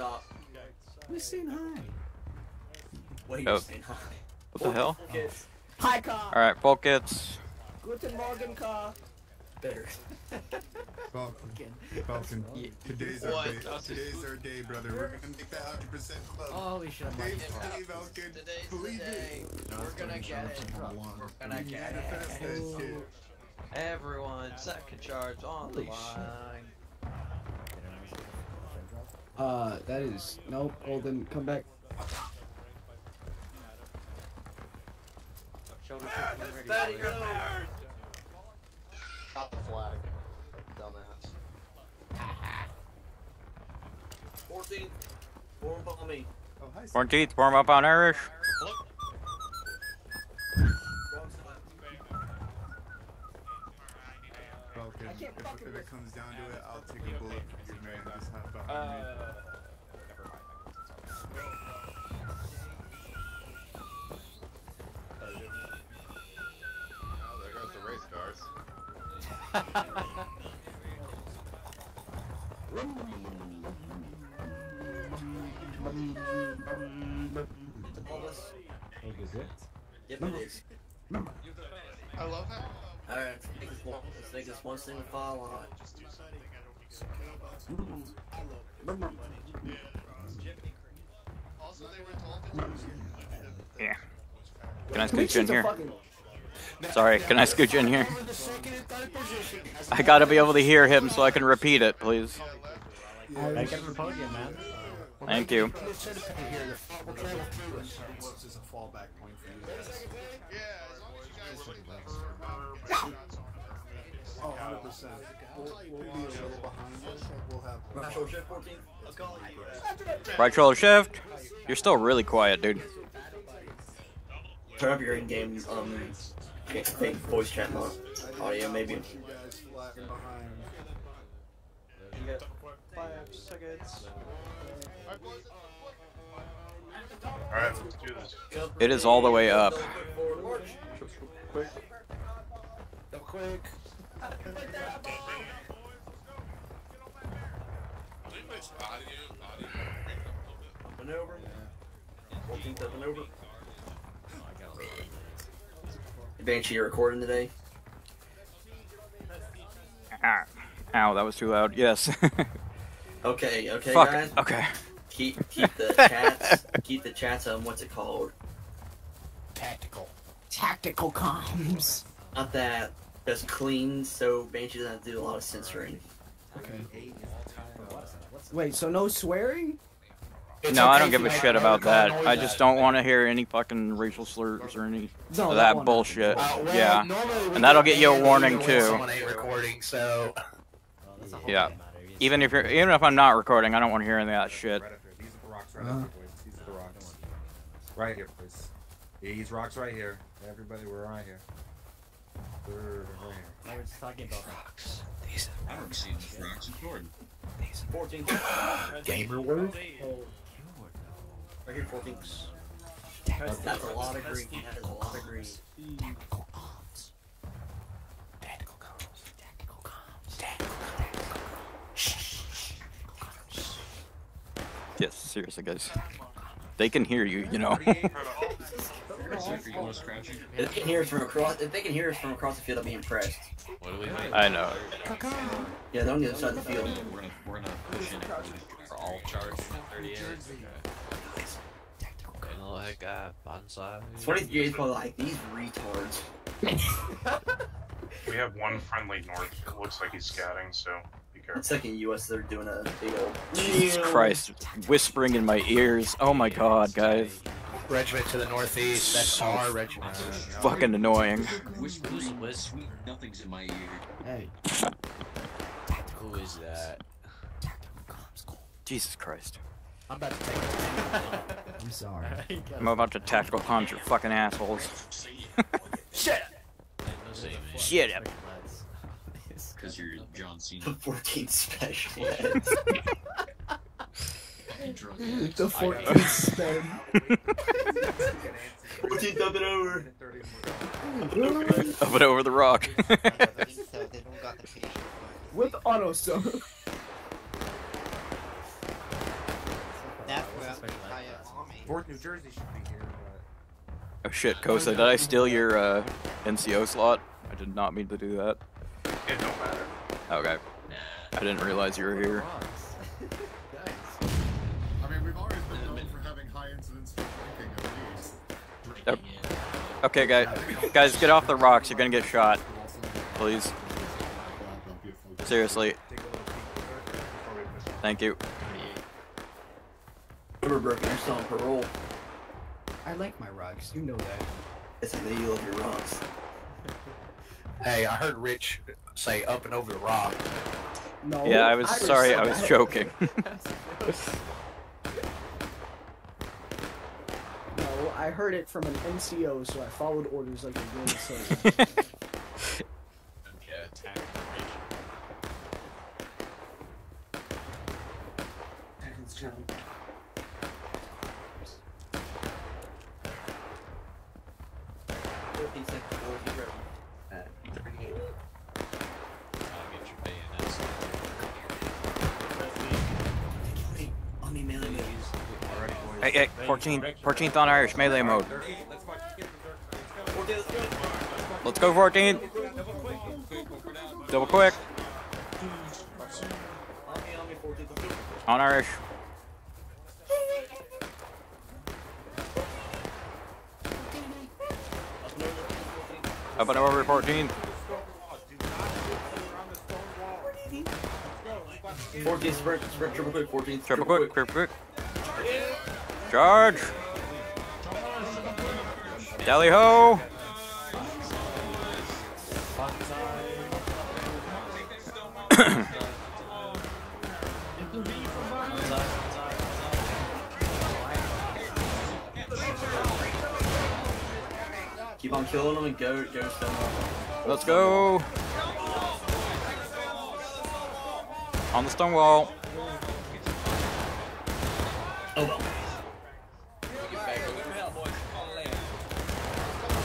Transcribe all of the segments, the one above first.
stop. Who's saying hi? Wait, Oh. you're saying hi. What the hell? Kids. Hi, car. Alright, Volkits. Guten Morgen, car. Better. Falcon. Falcon. Today's our What? day. Today's our day, brother. We're gonna make that 100% club. Holy shit, I'm Today's like, Falcon. Today's Believe the day. it. We're gonna get it. We're gonna get Manifest it. that shit. Everyone, second charge on the Holy shit. line. Uh, that is nope. Golden, come back. Shoulder ready. Fatty, brother. go. Got the flag. Dumbass. 14. Form follow me. Oh, hi, 14th, warm up on Irish. Falcon. I can't If, if it comes down to it, I'll take a bullet for your man. Just hop Oh, there goes the race cars. I love that. Alright, let's make this one, single file line. Also, Yeah. Can I scooch Mitchell's in here? Sorry, can I scooch in here? I gotta be able to hear him so I can repeat it, please. Thank you. Yeah, as long as you guys like Oh, 100%. We'll, we'll be a little behind us. We'll have. Right shoulder shift 14. Right shoulder shift. You're still really quiet, dude. Turn up your in-game um, fake voice chat mode. Audio maybe. You guys flagging behind. Five seconds. Alright, let's do this. It is all the way up. Quick. Quick. Up over. 14th up and over. Bansidhe, you're recording today? Ah. Ow, that was too loud. Yes. Okay, okay, Fuck. guys. Okay. Keep keep the chats keep the chats on what's it called? Tactical. Tactical comms. Not that just clean, so Bansidhe doesn't have to do a lot of censoring. Okay. Wait, so no swearing? No, I don't give a shit about that. I just don't want to hear any fucking racial slurs or any No, of that that bullshit. Uh, well, Yeah. And that'll get you a warning, when too. Someone ain't recording, so Yeah. Even if you're, even if I'm not recording, I don't want to hear any of that shit. Right here. These are the rocks right Uh. here, boys. These are the rocks. Right here, boys. These rocks right here. Everybody, we're right here. We're right here. I was talking about rocks. These I haven't seen rocks in Jordan. 14th. gamer word. Right here, 14th. That's a lot of green. That is a lot of green. Tactical comms. Tactical comms. Tactical comms. Tactical comms. Yes, seriously, guys. They can hear you, you know. If you want to scratch it, If they can hear us from across, if they can hear us from across the field, I'll be impressed. what do we do? I know. Yeah, they're on the other side of the field. We're gonna, we're gonna push in for all charge 38. And look like uh, bonsai. 20th is probably like these retards. We have one friendly north. It looks like he's scouting, so be careful. Second US, they're doing a big old. Jesus Christ. Whispering in my ears. Oh my god, guys. regiment to the northeast. That's So our regiment. Fucking annoying. Whispers of sweet nothings in my ear. Hey. Who is that? Tactical comms. Cool. Jesus Christ. I'm about to take I'm sorry. I'm about to tactical punch your fucking assholes. Shit! Shit. up. Because you're John Cena. The 14th special. ed. The 14th spin. 14th up and over. Up it over the rock. With auto summon. Fourth New Jersey should be here, but Oh shit, Kosa, did I steal your uh, NCO slot? I did not mean to do that. It don't matter. Okay. I didn't realize you were here. I mean, we've always been known for having high incidents for drinking at least. Yep. Okay, guys, guys, get off the rocks. You're gonna get shot. Please. Seriously. Thank you. Remember, Brooke, you're still on parole. I like my rocks. You know that. It's like that you love your rocks. Hey, I heard Rich say up and over the rock. No. Yeah, I was just sorry. said I was joking. No, I heard it from an NCO, so I followed orders like a real soldier. Yeah, attack. 14th, 14th on Irish, melee mode. Let's go, 14th. Double quick. On Irish. Up and over 14. 14, sprint, sprint, triple quick, 14. Triple, triple quick, quick. Charge. Tally ho. Keep on killing them and go, go somewhere. Let's go. On the stone wall.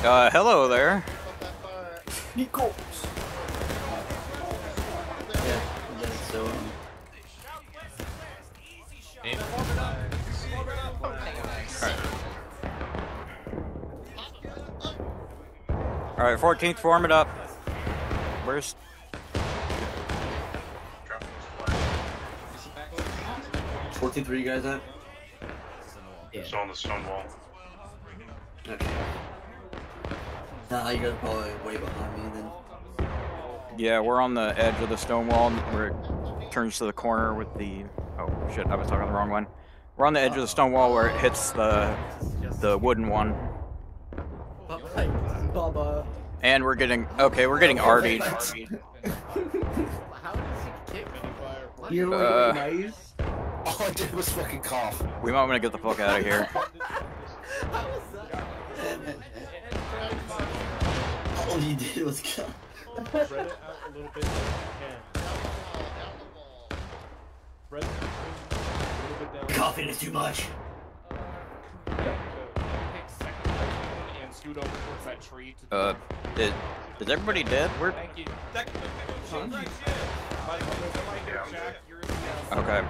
Uh, hello there. Nico. Yeah, so, um, Aim. All right, 14th, form it up. Where's? Drop those flags. 14 where you guys at? So on the stone wall. Okay. Nah, you guys are probably way behind me then. Yeah, we're on the edge of the stone wall where it turns to the corner with the. Oh shit! I was talking the wrong one. We're on the edge of the stone wall where it hits the the wooden one, Bubba. and we're getting okay. We're getting arty. You're Uh, nice. All I did was fucking cough. We might want to get the fuck out of here. All you did was go. Spread it out a little bit if you can. Spread it a little bit down. Coughing is too much. And scoot over towards that tree to the Uh, is, is everybody dead? We're Thank you. By the way, Yeah, I'm Jack, you're in the Okay.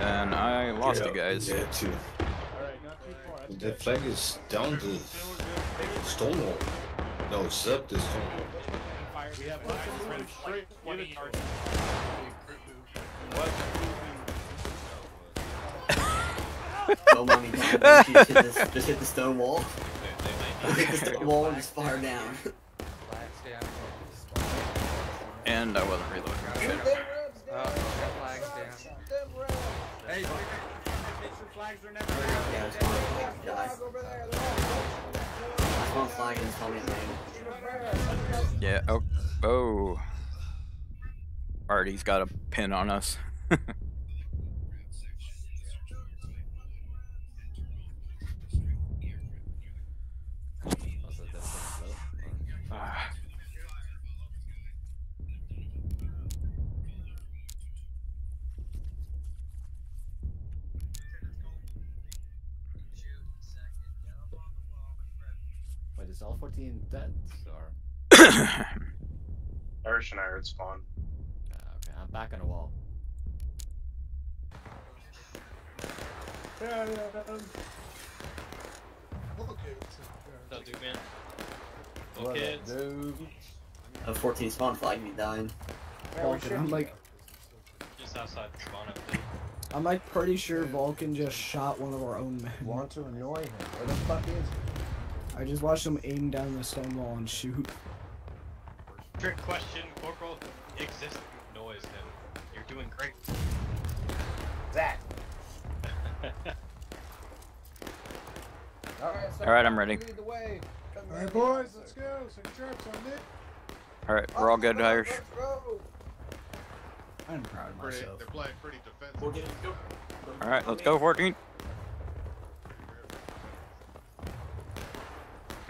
and I lost you guys. Yeah, too. Alright, not too far. That's That flag is down to Stonewall. No, it's up to We have a ready. Straight 20 yards. Don't mind. Just hit, this, just hit the stone wall. hit the stone wall and just fire down. And I wasn't reloading. Shit. Hey, make sure flags are never yeah, it's fine. Die. That's one flag and it's probably a name. Yeah. Oh. Oh. Artie's got a pin on us. all 14 dead? Or... Irish and I are at spawn. Ah, okay, I'm back on the wall. Yeah, yeah. Look at Don't do, man. What Little up, kids. dude? A 14 spawn flag me dying. Vulcan, I'm like, Just outside the spawn up, dude. I'm like pretty sure Vulcan just shot one of our own men. Want to annoy him? Where the fuck is I just watched him aim down the stone wall and shoot. Trick question, Corporal. Exist noise him. You're doing great. that? Alright, All right, I'm ready. Lead the way. Alright, boys, let's go. Send traps on Nick. All right, we're all good, Irish. Let's. I'm proud of Pretty, myself. they're playing pretty defensive. All right, let's go, 14.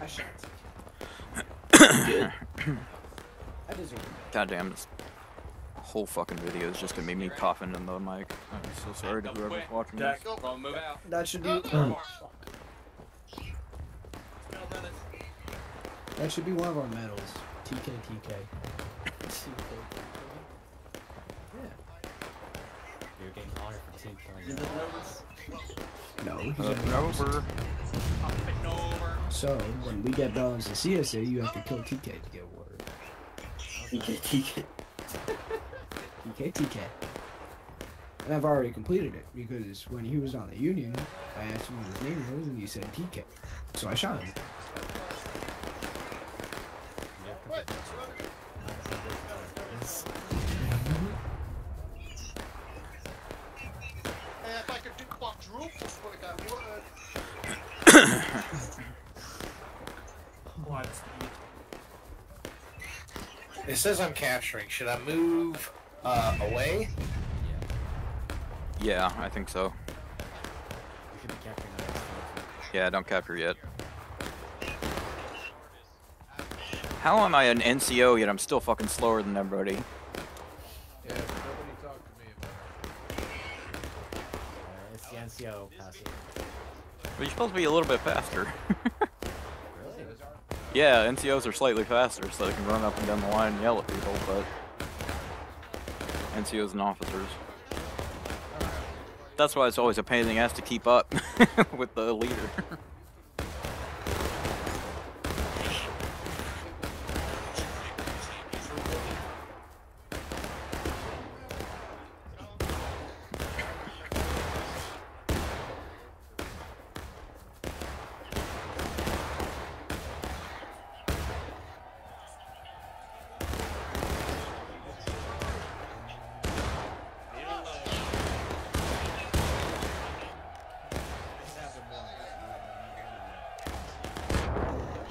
I shot. Good. I deserve it. God damn, this whole fucking video is just gonna make me coughing in the mic. I'm so sorry to whoever's watching this. Well, move out. That should be. that should be one of our medals. TK TK. You're getting honored for team Did killing. the numbers? No, he's Up and a- over. So when we get balance in CSA, you have to kill TK to get awarded. TK, TK. TK TK. And I've already completed it because when he was on the Union, I asked him what his name was and he said TK. So I shot him. It says I'm capturing. Should I move uh, away? Yeah, I think so. You should be capturing the next. Yeah, don't capture yet. How am I an NCO yet I'm still fucking slower than everybody? Yeah, nobody talked to me about it. Uh, it's the NCO passive. But you're supposed to be a little bit faster. Yeah, NCOs are slightly faster, so they can run up and down the line and yell at people, but NCOs and officers. That's why it's always a pain in the ass to keep up with the leader.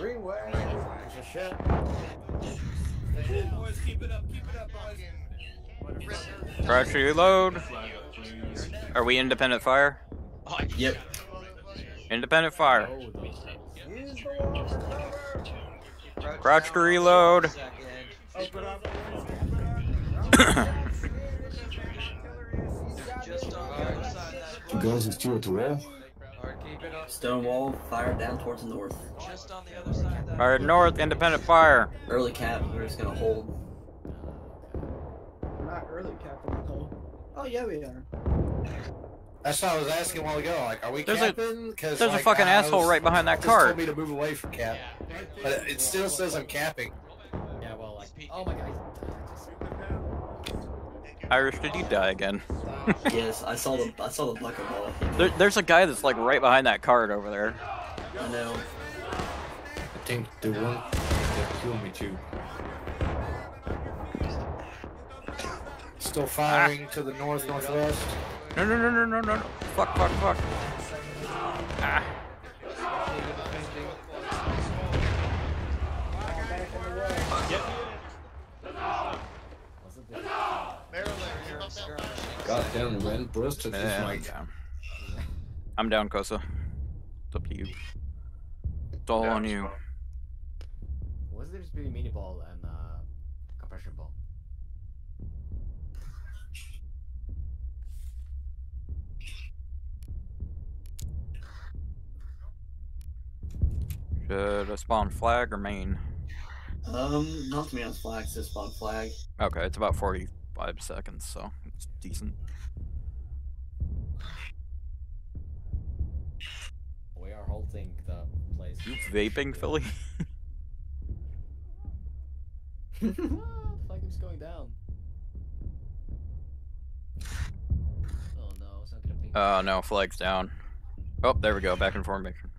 Greenway. Shit. Boys, keep it up, keep it up, boys. Crouch reload. Are we independent fire? Yep. Independent fire. Oh, Use the wall for cover. Crouch to reload. Open up. Guys, it's two at the wall. Stone wall, fire down towards the north. Alright, north, independent fire. Early cap, we're just gonna hold. Not early, Captain Nicole. Oh yeah, we are. That's what I was asking a while ago. Like, are we There's a- capping? Cause There's a fucking I asshole was- right behind that just cart. told me to move away from cap, but it- it still says I'm capping. Yeah, well, like, oh my god. Irish, did you die again? yes, I saw the I saw the bucket ball. There, there's a guy that's like right behind that card over there. I know. I think the one that killed me too. Still firing to the north northwest. No, no, no, no, no, no, no. Fuck, fuck, fuck. Ah. God damn, the man busted his Yeah, I'm down. I'm down, Kosa. It's up to you. It's all on you. What's the difference between Minié ball and uh, compression ball? Should I spawn flag or main? Um, not to be on flag, it's just spawn flag. Okay, it's about 45 seconds, so it's decent. assaulting the place. You vaping, Philly? The flag keeps going down. Oh no, it's not gonna ping. Oh no, flag's down. Oh, there we go, back in formation.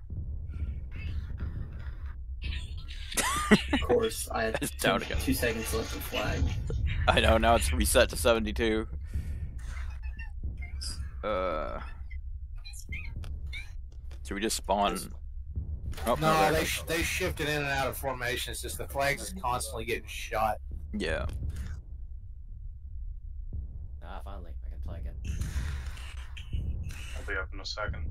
Of course, I have It's two, down again. two seconds left of flag. I know, now it's reset to 72. Uh. Should we just spawn? Oh, No, there- they sh- they shifted in and out of formation. It's just the flags is constantly getting shot. Yeah. Ah, finally, I can play again. I'll be up in a second.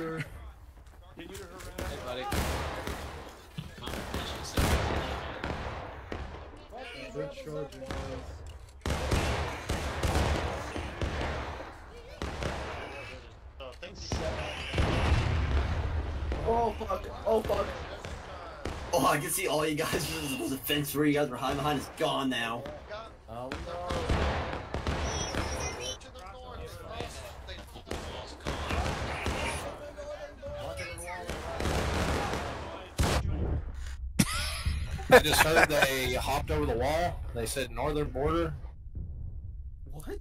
Good charging. Oh fuck! Oh fuck! Oh, I can see all you guys. The fence where you guys were hiding behind is gone now. Oh no. I just heard they hopped over the wall. They said northern border. What?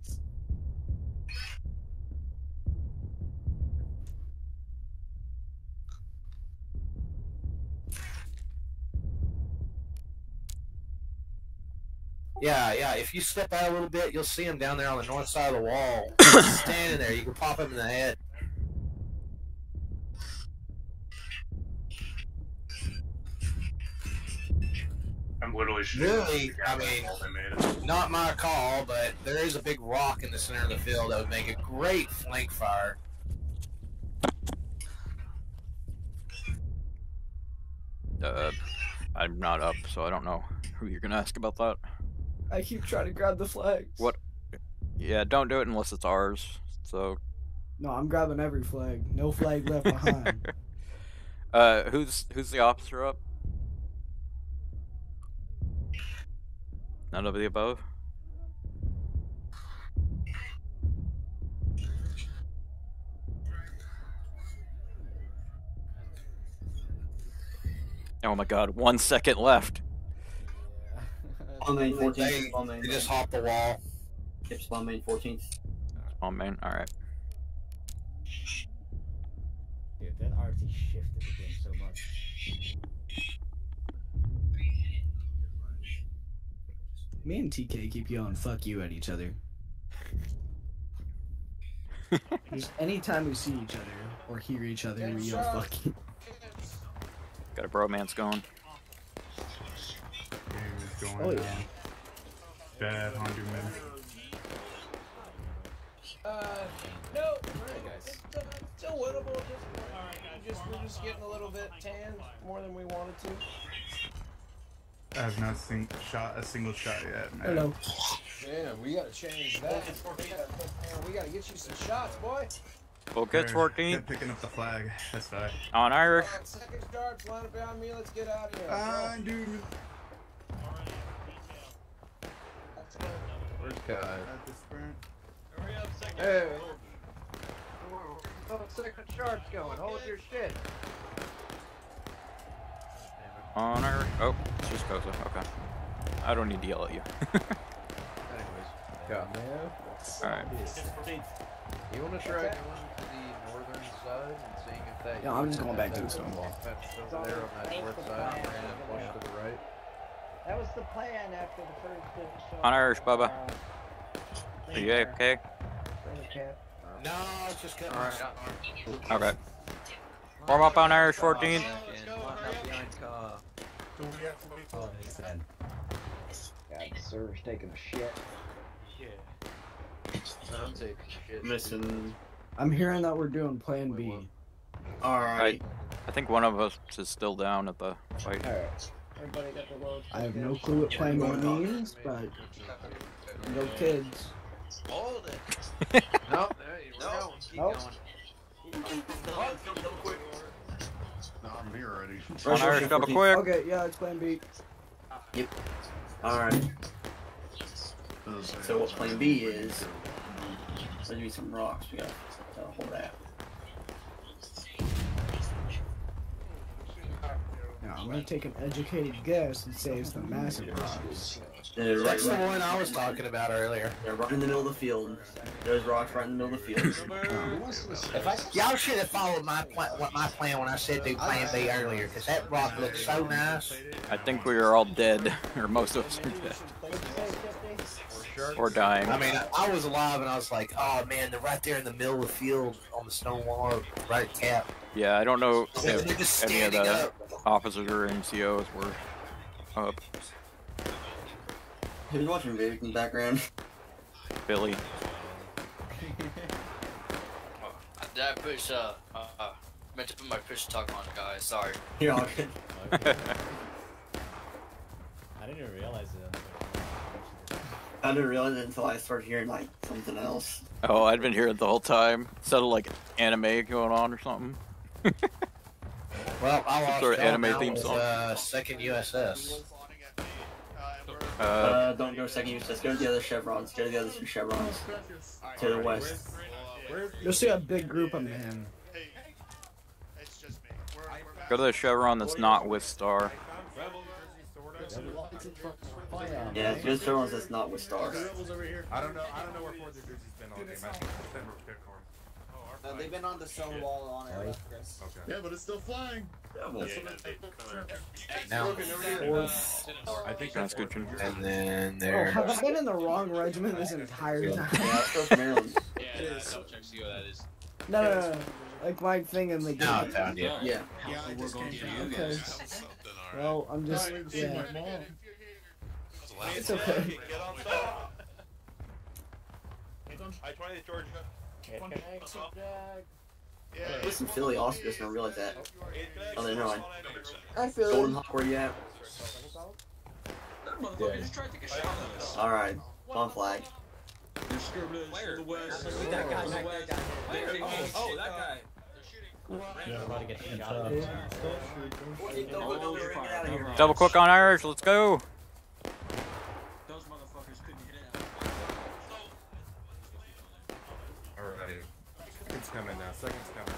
Yeah, yeah. If you step out a little bit, you'll see them down there on the north side of the wall, standing there. You can pop them in the head. I'm literally shooting. Really, I mean, while they made it. not my call, but there is a big rock in the center of the field that would make a great flank fire. Uh, I'm not up, so I don't know who you're gonna ask about that. I keep trying to grab the flags. What? Yeah, don't do it unless it's ours. So, No, I'm grabbing every flag. No flag left behind. uh, who's who's the officer up? None of the above. Oh my god, one second left. Spawn main 14th. They, Spawn main. they just hop the wall. Yep, spawn main 14th. Oh man, alright. Dude, that RT shifted the game so much. Me and TK keep yelling "fuck you" at each other. Just anytime we see each other or hear each other, we yell "fuck you." Got a bromance going. Game is going Oh, down. yeah. Bad Hondu man. Uh, no. Alright, guys. Still winnable at this point. Alright. Just, we're just getting a little bit tanned more than we wanted to. I have not seen shot a single shot yet. Man. Hello. Man, we gotta change that. We gotta, man, we gotta get you some shots, boy. Full kits They're- 14. picking up the flag. That's fine. On Irish. Alright, second starts, line up behind me. Let's get out of here. Ah, dude. Where's Kai? At the sprint. Hurry up, second. Hey. Oh, second chart's going. Hold your shit. On Irish. Oh, it's just Koza. Okay. I don't need to yell at you. Anyways, yeah. Alright. You want to try going to the northern side and seeing if that? Yeah, I'm just going back to the stone wall. over there on that north side and then push to the right. That was the plan after the first bit. So, On Irish, Bubba. uh, Are you okay. No, it's just cutting. Alright. Okay. Warm up on Irish 14. Oh, he's dead. God, Sir's taking a shit. I'm. Missing. I'm hearing that we're doing Plan B. Alright. I think one of us is still down at the fight. Alright. Everybody got the load. I have no clue what Plan B means, but no kids. Hold it. Nope, there you go. Keep Nope. going. No, I'm here already. On Irish double quick. Okay, yeah, it's plan B. Yep. Alright. So what plan B is, there's gonna be some rocks. We gotta uh, hold that. Now, I'm gonna take an educated guess and say it's the massive rocks. They're right, That's the right, one I was talking about earlier. they're right in the middle of the field. There's rocks right in the middle of the field. If I, y'all should have followed my plan, what my plan when I said do Plan B earlier, because that rock looks so nice. I think we are all dead, or most of us are dead. Or dying. I mean, I, I was alive and I was like, oh man, they're right there in the middle of the field on the stone wall, right at cap. Yeah, I don't know if any of the up. officers or NCOs were up. Who's watching Vivek in the background? Billy. Did I push, uh, uh, uh, meant to put my push talk on, guys, sorry. You're all good. I didn't even realize it. I didn't realize it until I started hearing like something else. Oh, I'd been hearing it the whole time. Sounded like anime going on or something. Well, I Some lost sort of anime That theme was, song. Uh, second USS. Uh, Uh, don't go second use. Just go to the other chevrons. Go to the other two chevrons. To the west. You'll see a big group of men. go to the chevron that's not with Star. Yeah, it's just chevrons that's not with stars. I don't know. I don't know where Fourth New Jersey's been all game. I think it's been Bitcoin. Uh, they've been on the stone wall on it, Chris. Okay. Yeah, but it's still flying. Now, I think That's good. Jim. and then Oh, there. have I been in the wrong regiment this entire time? Yeah, let's go to Maryland. Yeah, double check see what that is. No, no, no, no. Like my thing in the game. Now I found you. Yeah. Okay. Well, I'm just. Yeah. It's okay. Get on. I 20 Georgia. Listen, Philly also just don't realize that. Oh, they're not. I feel Golden it. Hawk, where you at? Yeah. Alright, on flag. Oh, that guy. You're about to get shot. Uh, Double quick on Irish. Let's go. Second's coming now. Second's coming.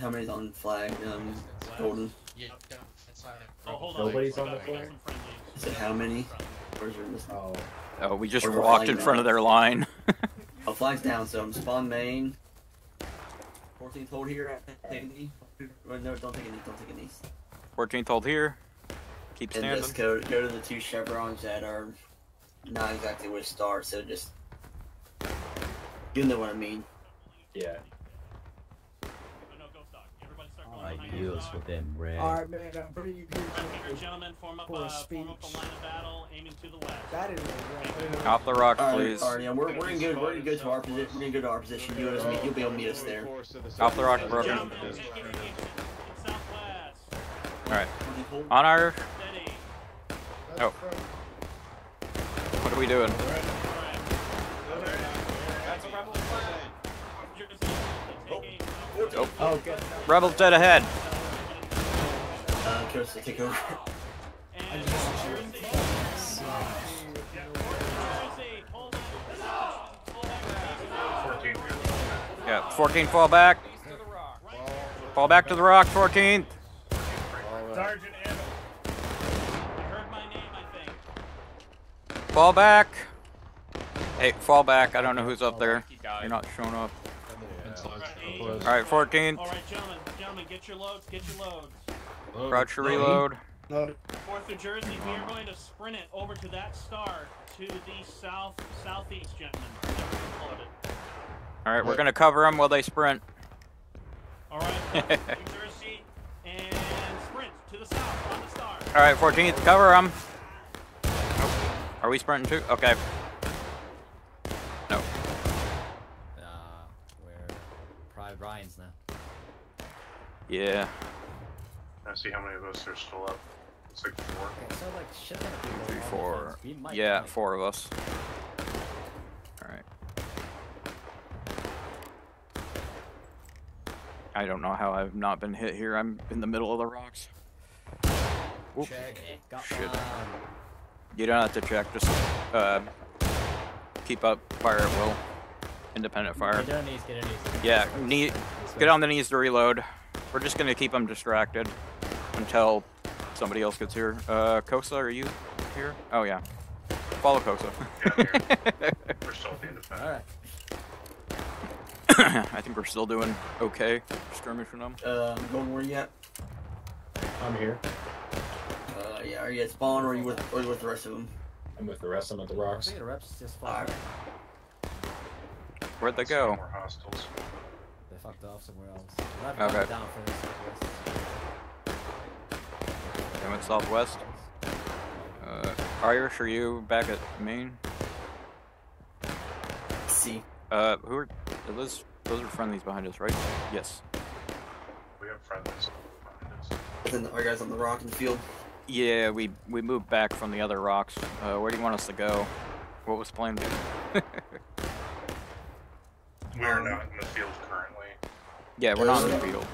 How many's on flag? Um, Golden. Yeah. Oh, hold on. Nobody's on the flag? some friendlies. I said how many? Where's your list? Oh. Oh, we just we're walked in front now. of their line. Oh, flag's down, so I'm spawn main. 14th hold here. Take a knee. No, don't take a knee. Don't take a knee. 14th hold here. Keep And standing. just go go to the two chevrons that are not exactly with stars. So just you know what I mean. Yeah. Oh, no, go stock. Everybody start going I behind deals with them red. Alright, man, I'm bringing you Here, here. gentlemen, form up, For uh, form up a speech. line of battle, aiming to the west. That is right. Off the rock, Alright, please. alright, yeah, we're, we're gonna go. We're gonna go to our position. We're gonna to our position. You guys, meet, you'll be able to meet us there. Off the rocks, broken. Gentlemen, take your engagement. Southwest. Alright. On our. Oh. What are we doing? That's a rebel flag. Take aim. Oh. Oh, good. Rebels dead ahead. Uh, Coast to take over. And Jersey. Jersey, hold on. Hold on. Yeah, 14 fall back. Fall back to the rock, 14th. Sergeant Evans. Heard my name, I think. Fall back. Hey, fall back. I don't know who's up there. You're not showing up. Alright, 14. All right, gentlemen, gentlemen, get your loads, get your loads. Crouch to reload. Fourth New Jersey, we are going to sprint it over to that star to the south southeast, gentlemen. Alright, we're gonna cover them while they sprint. All right, New Jersey, and sprint to the south on the star. Alright, 14th, cover them. Are we sprinting too? Okay. Yeah. I see how many of us are still up. It's like four. Okay, so like. Three, four. Yeah, four of us. Alright. I don't know how I've not been hit here. I'm in the middle of the rocks. Oop. Check. Got shit. You don't have to check. Just uh, keep up. Fire at will. Independent fire. Get on knees. Get on knees. Yeah. Knee, get on the knees to reload. We're just gonna keep them distracted until somebody else gets here. Uh, Kosa, are you here? Oh yeah. Follow Kosa. We're still at the end of that. Alright. I think we're still doing okay skirmishing them. Uh, going where you at? I'm here. Uh, yeah, are you at spawn or are you with, or are you with the rest of them? I'm with the rest. of them at the I rocks. think the reps just fall. Alright. Where'd they go? More hostiles. They fucked off somewhere else. I've Okay. gone down for this southwest. They went southwest. Uh, Irish, are you back at main? See. Uh, who are, are those? Those are friendlies behind us, right? Yes. We have friendlies behind us. Then are you guys on the rock in the field? Yeah, we we moved back from the other rocks. Uh, where do you want us to go? What was planned? We are not in the field currently. Yeah, we're not in the field.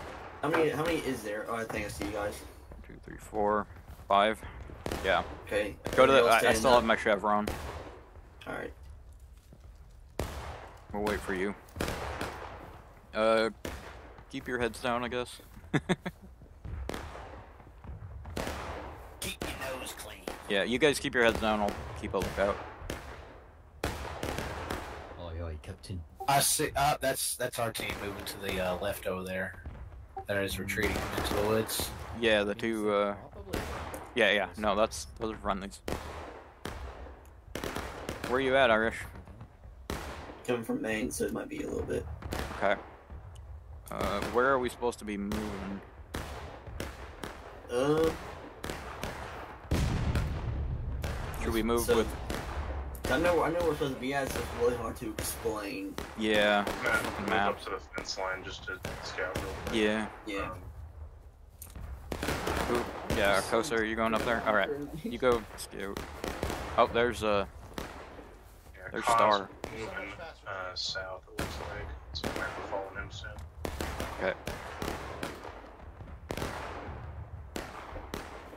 How many, how many is there? Oh, I think I see you guys. Two, three, four, five. Yeah. Okay. Go to the. I, I still up. have my chevron. Alright. We'll wait for you. Uh, keep your heads down, I guess. Keep your nose clean. yeah, you guys keep your heads down. I'll keep a lookout. Oh, yeah, Captain. I see. Uh, that's that's our team moving to the uh, left over there. That is retreating into the woods. Yeah, the two. Uh, yeah, yeah. No, that's those are friendlies. Where are you at, Irish? Coming from main, so it might be a little bit. Okay. Uh, where are we supposed to be moving? Uh, Should we move So- with? I know, I know we're supposed to be at. so It's really hard to explain. Yeah. I'm gonna fucking move map. up to the fence line just to scout real quick. Yeah. Yeah. Who? Yeah, Kosa, are you going up there? All right. You go scout. Oh, there's uh, Yeah, there's Khan's Star. Moving uh, south, it looks like. So we might be following him soon. Okay.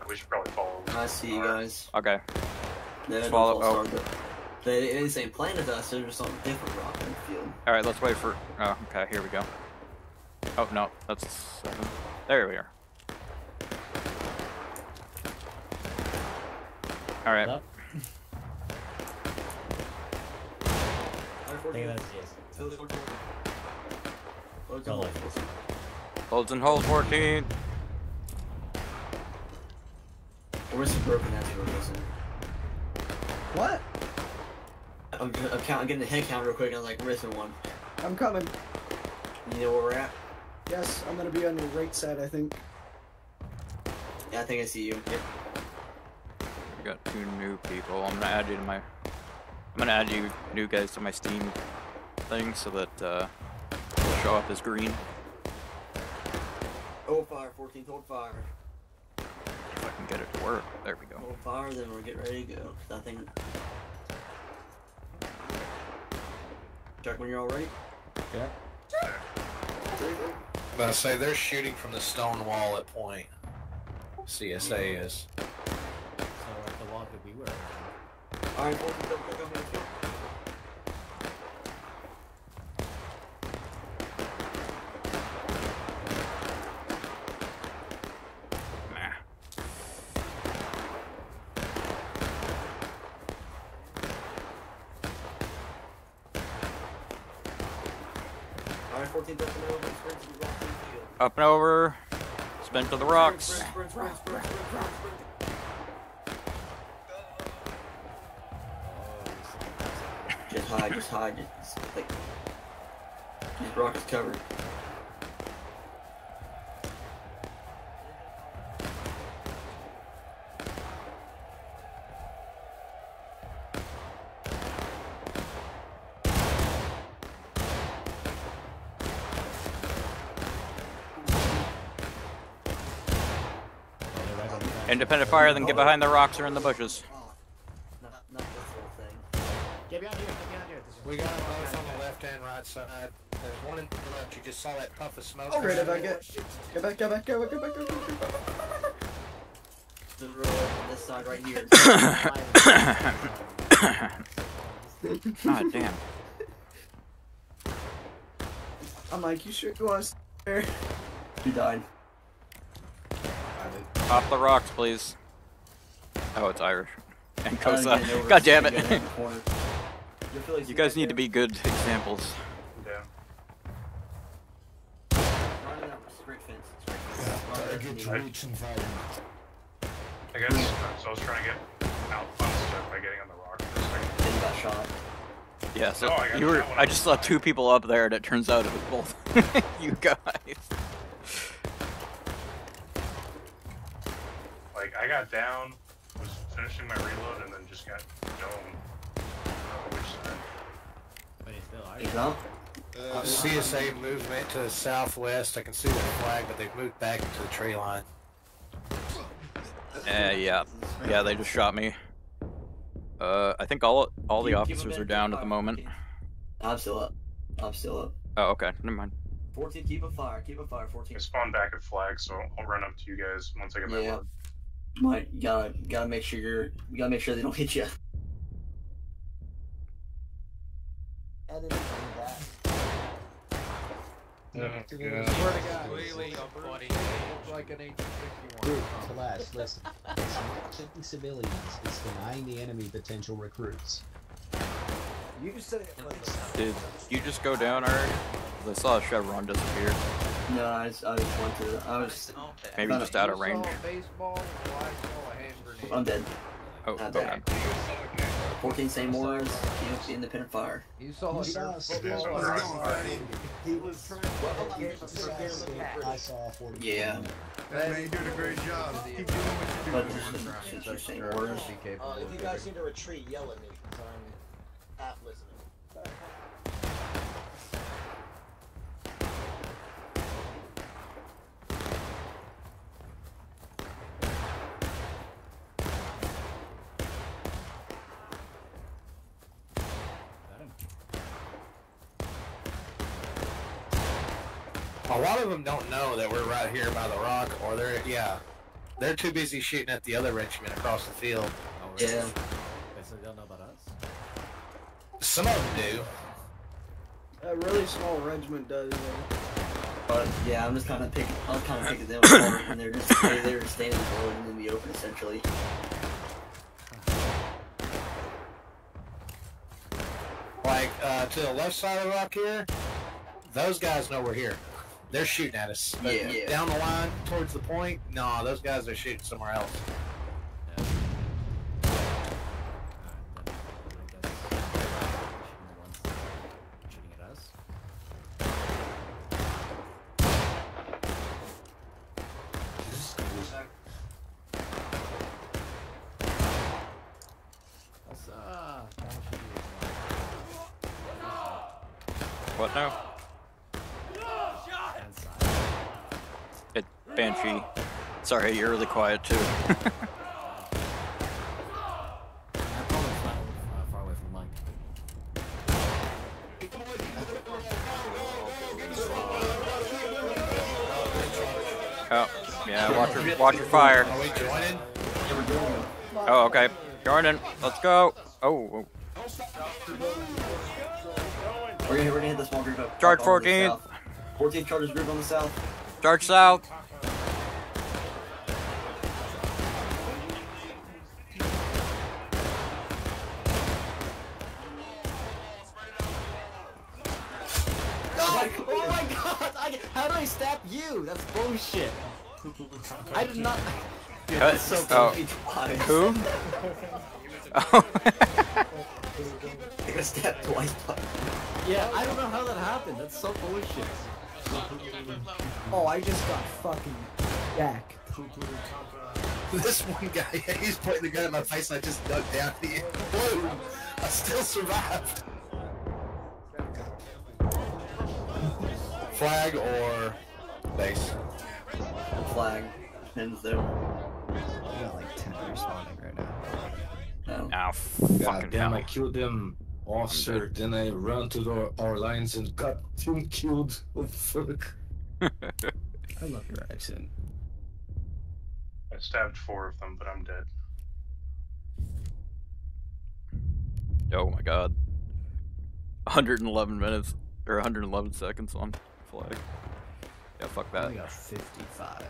We should probably follow. I see you guys. Okay. They don't Swallow- fall oh. Star, but They, they ain't the same plan us. There's just something different rock in the field. All right, let's wait for. Oh, okay. Here we go. Oh no, that's seven. There we are. All right. I think that's yes. Loads of like holes. Holds and hold 14. Where's the broken ass we're? What? I'm, I'm, count, I'm getting the head count real quick I'm like, we're missing one. I'm coming. You know where we're at? Yes, I'm gonna be on your right side, I think. Yeah, I think I see you. Yep. We got two new people. I'm gonna add you to my. I'm gonna add you new guys to my Steam thing so that uh, it'll show up as green. Hold fire, 14th, hold fire. If I can get it to work. There we go. Hold fire, then we'll get ready to go. 'Cause I. Check when you're all ready. Yeah. I'm about to say they're shooting from the stone wall at point. CSA is. So at the wall that we were. Alright, 14th, don't pick up in the field. Nah. Alright, 14th, up and over. Sprint to the rock in the field. Up and over. Spin to the rocks. Just hide, just hide, just like this rock is covered. Independent fire, then get behind the rocks or in the bushes. Not, not this whole thing. Get behind here, get behind here. We got them both on the left and right side. There's one in the left. You just saw that puff of smoke. Oh, right, coming back in. it. Go back, go back, go back, go back, go back, go back. The road on this side right here. God damn. I'm like, you should go on there. He died. Off the rocks, please. Oh, it's Irish. And I Kosa. get God damn it. it. Corner. Your Phillies You guys need to be good examples. Yeah. Run in that straight fence. Straight fence. Run there if you need. I guess uh, so. I was trying to get out stuff by getting on the rock. for a second. Then you got shot. Yeah, so Oh, I you were. I just saw two people up there, and it turns out it was both you guys. I got down, was finishing my reload, and then just got domed. I don't know which side. But it's still Pick it. Uh, CSA movement to the southwest. I can see the flag, but they've moved back into the tree line. Uh, yeah, yeah, they just shot me. Uh, I think all all the Keep- keep officers are down at the moment. I'm still up. I'm still up. Oh, okay, never mind. 14, keep a fire. Keep a fire. 14. I spawned back at flag, so I'll run up to you guys once I get my Yeah. load. Mike, you gotta gotta make sure you're you gotta make sure they don't hit you. Then that. Swear to God. Completely. Looks like an listen. Civilians, it's denying the enemy potential recruits. You said it. Did you just go down already? 'Cause I saw a chevron disappear. No, I just, I just went to I was Maybe found just out of range. baseball, well, I saw a hand grenade. I'm dead. Oh, Not okay. dead. 14 same wars. Keep the independent fire. You saw You a surf football. surf He was trying to get the I saw 40. Yeah. Man, you're doing a great job. Keep doing what you're doing. is since you're saying orders. Uh, if you guys need to retreat, yell at me, because I'm half listening. A lot of them don't know that we're right here by the rock, or they're yeah, they're too busy shooting at the other regiment across the field. Oh, really? Yeah. Wait, so they don't know about us? Some of them do. A really small regiment does. uh, But yeah, I'm just kind of picking. I was kind of picking them apart, and they're just they, they were standing alone in the open essentially. Like uh, to the left side of the rock here, those guys know we're here. They're shooting at us. But Yeah, yeah. Down the line towards the point, no, those guys are shooting somewhere else. Shooting at us. What's up? What now? It Bansidhe. Sorry, you're really quiet too. I'm probably far, uh, far away from the mic. oh, yeah. Watch your watch your fire. Are we joining? Oh, okay. Jordan, let's go. Oh, oh. We're gonna, we're gonna hit the small group up. Charge up on the 14th. south. 14th charges group on the south. Charge south. Dude, Cut. so Oh. twice. Who? Oh. I got stabbed twice. Yeah, I don't know how that happened. That's so bullshit. Oh, I just got fucking jacked. This one guy, he's pointing the gun at my face and I just dug down. He blew. I still survived. Flag or base? Flag. Depends though. I got like 10 responding right now. No. Ow, God fucking damn, hell. I killed them, officer. Then I ran to the, our lines and got him killed. Oh, fuck. I love your accent. I stabbed four of them, but I'm dead. Oh my god. 111 minutes or 111 seconds on flag. Yeah, fuck that. only got 55.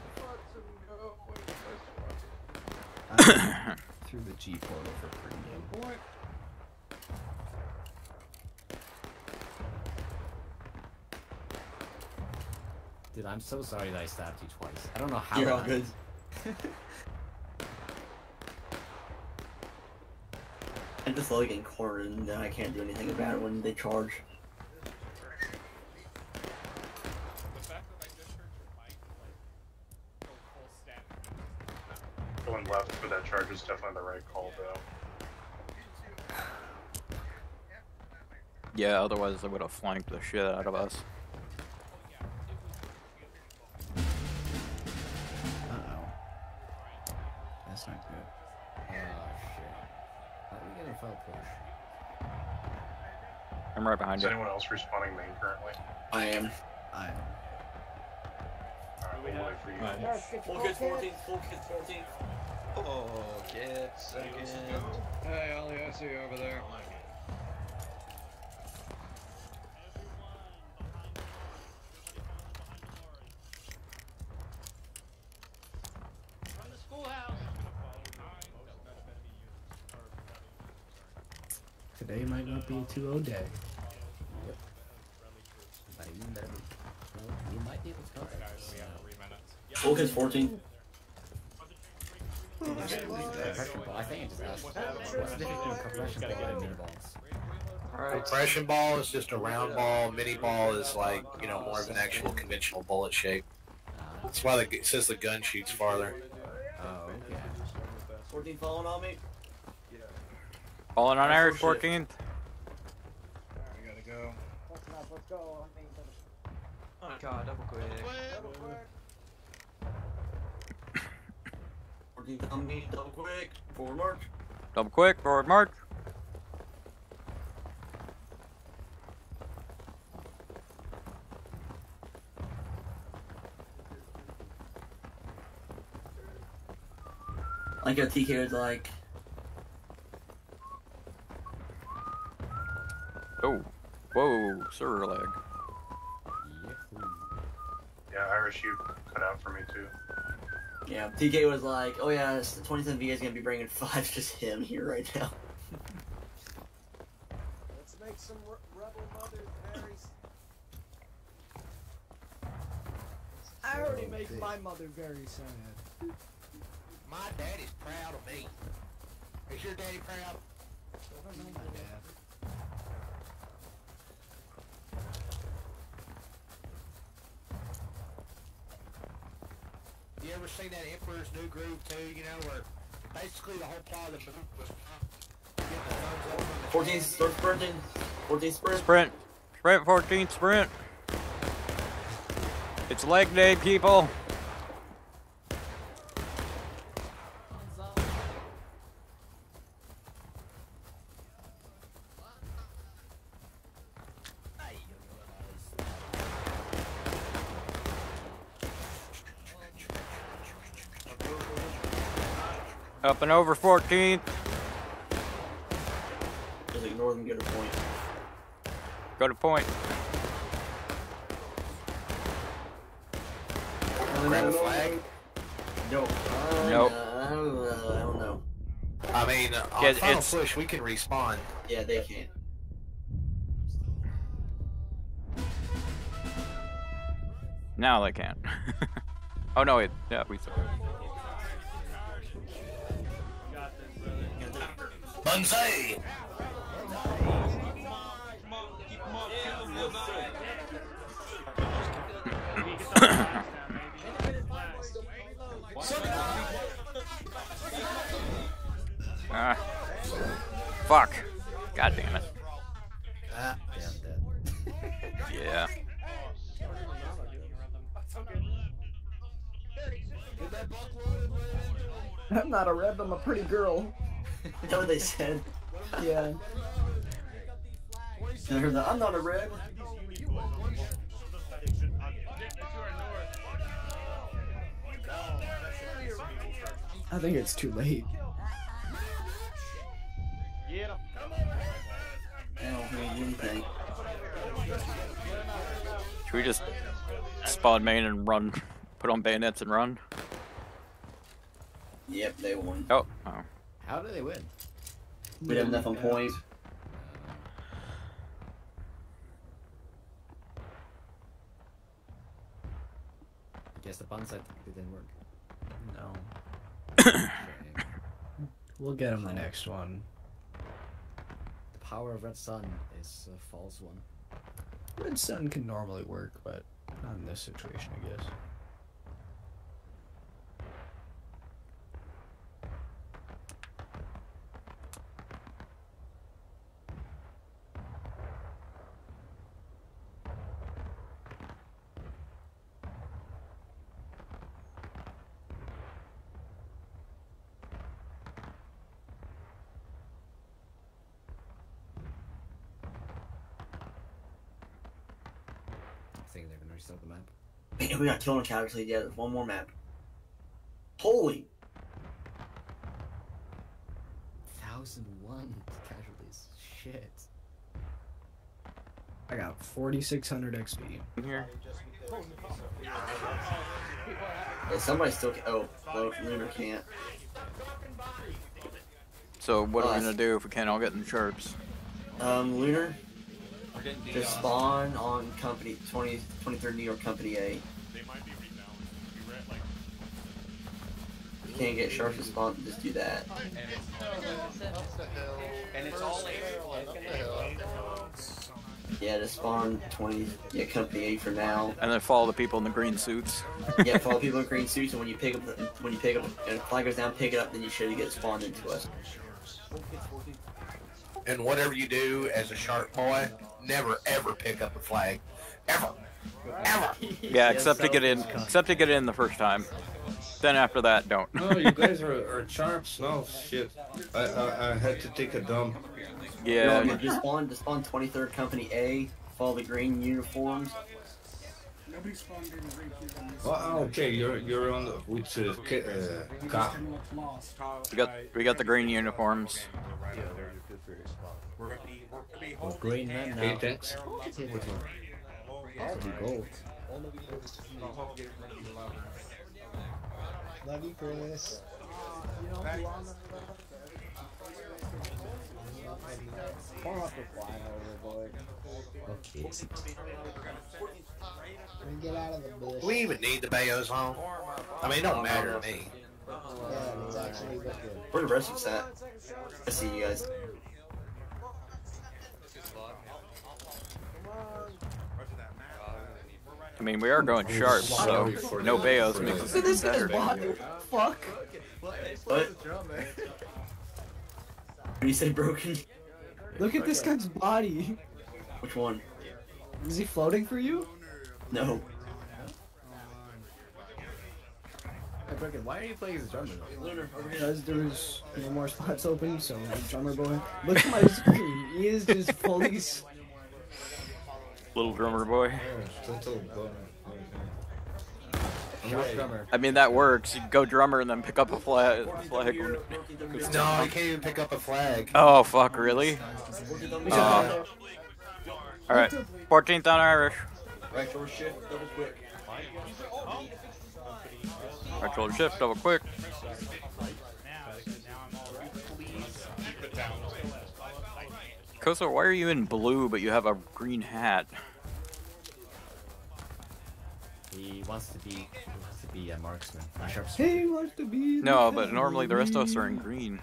Through the G portal for premium. Dude, I'm so sorry that I stabbed you twice. I don't know how. You're that all good. I'm just like getting cornered and then I can't do anything about it when they charge. Left for that charge is definitely the right call, though. Yeah, otherwise they would have flanked the shit out of us. Uh oh. That's not good. Oh shit. How are we getting foul push? I'm right behind Is you. anyone else respawning main currently? I am. I am. Alright, we'll wait for you. Full kids 14, full kids 14. Oh, get second. Hey, Ollie, I see you over there. From the schoolhouse. Today might not be a 2-0 day. Better. Well, you might be able to cover kids 14. Pressure ball. I think I just asked. What's the difference between compression ball and Minié balls? Compression ball is just a round ball. Minié ball is like you know more of an actual conventional bullet shape. That's why the, it says the gun shoots farther. Oh, okay. 14 falling on me. Falling on Irish 14th. We gotta go. Let's not, let's go. I mean, Oh god, double quick. 14 on double quick. Forward march. Double quick, forward march. Like a TK was like, Oh. Whoa, server lag. Yeah, Irish, you cut out for me too. Yeah, TK was like, oh yeah, this 27 V is gonna be bringing five, just him here right now. Let's make some re- rebel mothers very. s- I already make my mother very sad. My daddy's proud of me. Is your daddy proud? I don't know my dad. You ever seen that Emperor's New Groove too? You know where basically the whole plot of the movie was getting the thumbs up from the 14 sprinting. 14 sprint. Sprint. Sprint 14 sprint. It's leg day, people. Up and over 14th. Just ignore them, get a point. Go to point. Grab a flag. Nope. Uh, Nope. I don't know. I don't know. I mean, uh, on Yeah, final push we can respawn. Yeah, they can't. Now they can't. oh no, wait. Yeah, we saw. Banzai! Ah. Fuck. God damn it. Ah, yeah, I'm not a reb, I'm a pretty girl. Is that what they said? Yeah. I heard that. I'm not a red. I think it's too late. I don't think anything. Should we just spawn main and run? Put on bayonets and run? Yep, they won. Oh, oh. How do they win? We have enough on point. I guess the bun side didn't work. No. We'll get him the next one. The power of Red Sun is a false one. Red Sun can normally work, but not in this situation, I guess. I think they're gonna restart the map. Man, we got killed on casualty. Yeah, there's one more map. Holy! Thousand one casualties. Shit. I got 4,600 XP. In Here. Yeah, somebody still. Can, oh, well, Lunar can't. So what are we gonna do if we can't all get in the chirps? Um, Lunar. Just spawn on company 20, 23rd New York Company A. If you can't get sharks to spawn, just do that. And it's all Yeah, just spawn 20, yeah, Company A for now. And then follow the people in the green suits. yeah, follow people in green suits, and when you pick up, the, when you pick up, and the flag goes down, pick it up, then you should get spawned into us. And whatever you do as a shark boy, never ever pick up a flag. Ever. Ever. Yeah, except to get in, except to get in the first time. Then after that, don't. No, you guys are, are sharps. No, shit. I, I, I had to take a dump. Yeah. No, just spawn, just spawn 23rd Company A, follow the green uniforms. Nobody spawned in the green ah, okay, you're you're on the with uh, uh, Ka- We got we got the green uniforms. Oh, green men now. Hey, thanks. Possibly gold. Love you, Chris. Far off the fly over, boy. Okay. Get out of the bush. We even need the Bayos on? I mean, it don't matter to me. Yeah, it's actually look good. Where the rest of us at? I see you guys. I mean, we are going sharp, so no Bayos makes us this even better. Fuck. What? When you say broken? Look at this guy's body. Which one? Is he floating for you? No. Hey, Broken, why are you playing as a drummer? Because there was no more spots open, so drummer boy. Look at my screen. He is just fully. s- Little drummer boy. Total bum. Sharp drummer. I mean, that works. You go drummer and then pick up a flag. flag. No, you can't even pick up a flag. Oh fuck! Really? Uh, all right. 14th on Irish. Right shoulder shift, double quick. Right shoulder shift, double quick. Koso, why are you in blue but you have a green hat? He wants to be. He wants to be a marksman. A sharp He wants to be. No, but normally the rest of us are in green.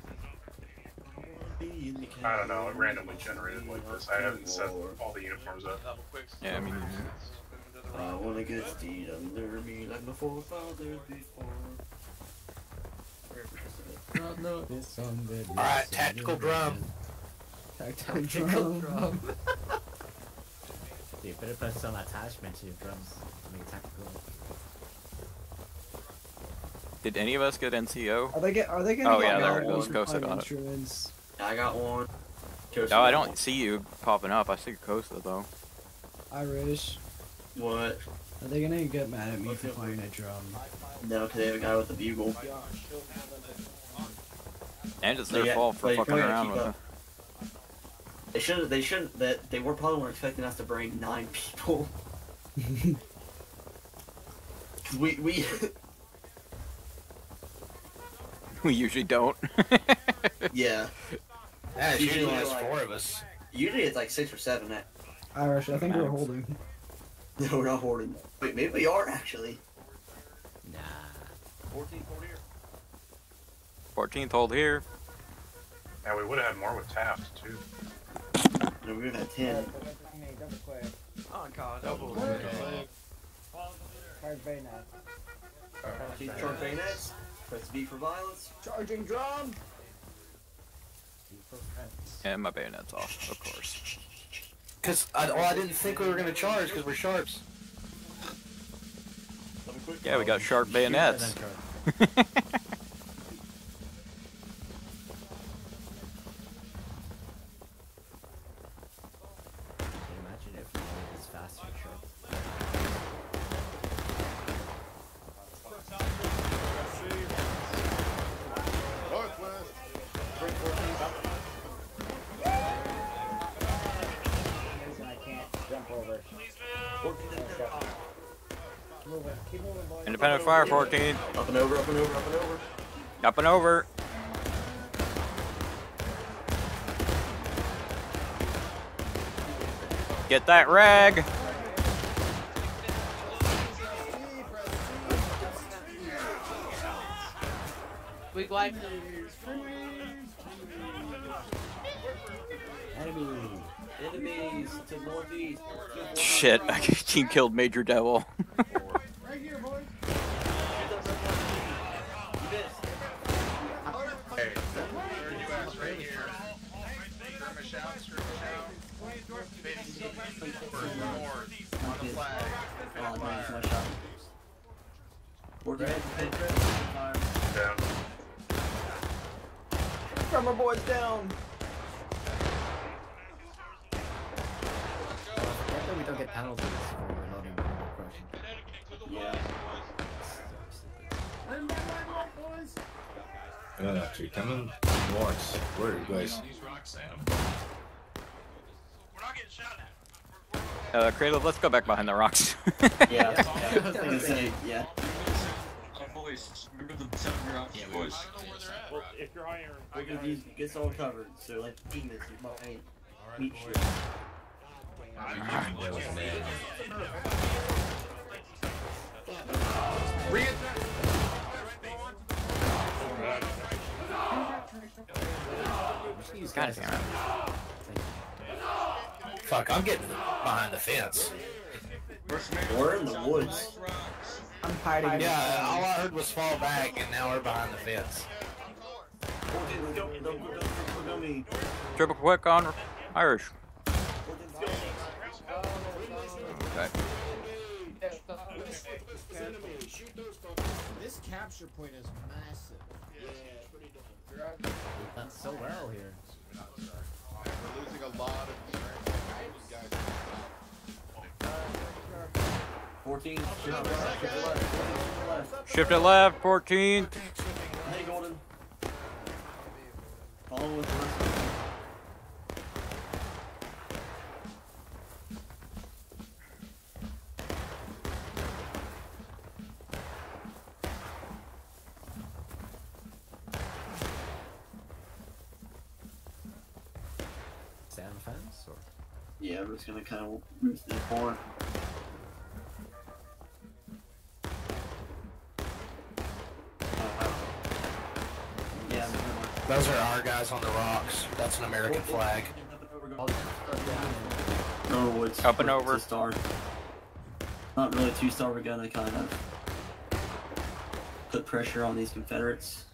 I don't know, it randomly generated like this. I haven't set all the uniforms up. Yeah, I mean, uh, I wanna get steed under me like my forefathers before. Alright, tactical drum. Tactical Tactical drum. drum. Dude, better put some attachment to your drums to make it tactical. did any of us get NCO? Are they get? Are they gonna Oh get yeah, all there it goes. those Koso got it. instruments? I got one. Coast No, I don't see you popping up. I see Costa though. Irish. What? Are they gonna get mad at me for playing a drum? No, because they have a guy with a bugle. And it's their yeah, fault for fucking around with up. They shouldn't. They shouldn't. That they were probably weren't expecting us to bring nine people. Cause we we. We usually don't. yeah. Yeah, it's usually like- four of us. Usually it's like six or seven. At, Irish, I think we're holding. no, we're not holding. Wait, maybe we are actually. Nah. 14 hold here. 14th hold here. Yeah, we would have had more with Taft too. No, we would have had ten. Oh god. Double. Hard bayonet. Keep short bayonets. Press B for violence. Charging drum. And my bayonet's off, of course. Cause I, well, I didn't think we were gonna charge because we're sharps. Yeah, we got sharp bayonets. Move. Keep moving, boys. Independent fire 14. Up and over, up and over, up and over. Up and over. Get that rag. Weak life. Enemy. Enemies to northeast. Shit, I team killed Major Devil. 14 Down. Drummer boys down. I think we don't get penalties for reloading or crushing. Yeah. Uh, actually, coming north. Where are you guys? Uh, Creative, let's go back behind the rocks. Yeah. yeah. I was gonna say, yeah. Boys, remember the seven year old boys. Well, if you're higher, We're gonna use, get someone covered, so like demons is my meat shit. God damn it. Fuck, I'm getting behind the fence. We're in the woods. I'm hiding. Yeah, all I heard was fall back, and now we're behind the fence. 14, let's go. Don't, don't, don't, don't, don't me. Triple quick on Irish. Okay. This capture point is massive. Yeah, pretty dope. We've done so well here. We're losing a lot of 14, shift left, shift left, shift left. Shift it left, 14. Hey, Golden. Follow with the rest of the team. Stay on the fence or? Yeah, we're just gonna kind of move to the corner. Yeah, Those are our guys on the rocks. That's an American flag. Norwoods. Up and over. Star. Not really two star. We're gonna kind of put pressure on these Confederates.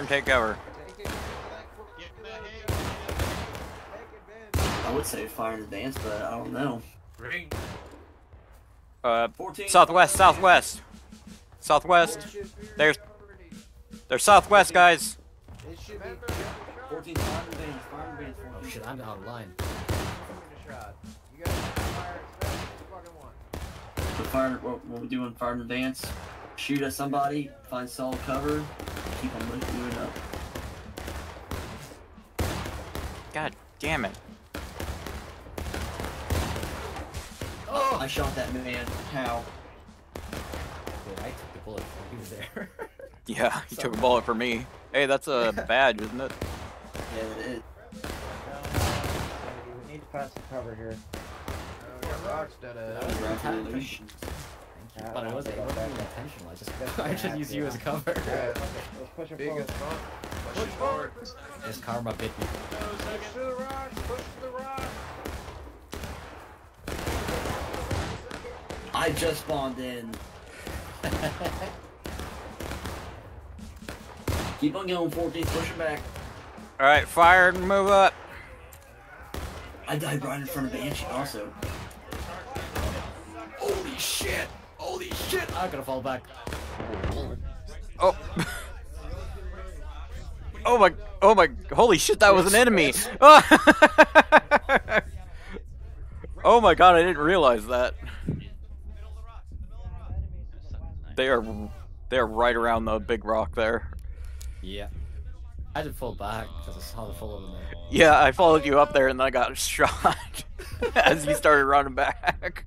Storm, take cover. I would say fire in advance, but I don't know. Uh, 14, southwest, southwest. Southwest. There's, they're southwest, guys. Oh shit, I'm out of line. The fire, what, what we doing, fire in advance? Shoot at somebody, find solid cover, keep on moving moving up. God damn it. Oh! I shot that man. How? Dude, I took the bullet when he was there. Yeah, he took a bullet for me. Hey, that's a badge, isn't it? Yeah, it is. We need to find some cover here. But it wasn't, it wasn't even intentional. I just I just used you as cover. Let's push it forward. Push forward. This karma bit me. Push to the rock, push to the rock. I just spawned in. Keep on going, 14, push it back. All right, fire and move up. I died right in front of Bansidhe also. Holy shit! Holy shit! I'm gonna fall back. Oh. oh my, oh my, holy shit, that was an enemy. oh my god, I didn't realize that. They are, they are right around the big rock there. Yeah. I had to fall back because I saw the full of them there. Yeah, I followed you up there and then I got shot as you started running back.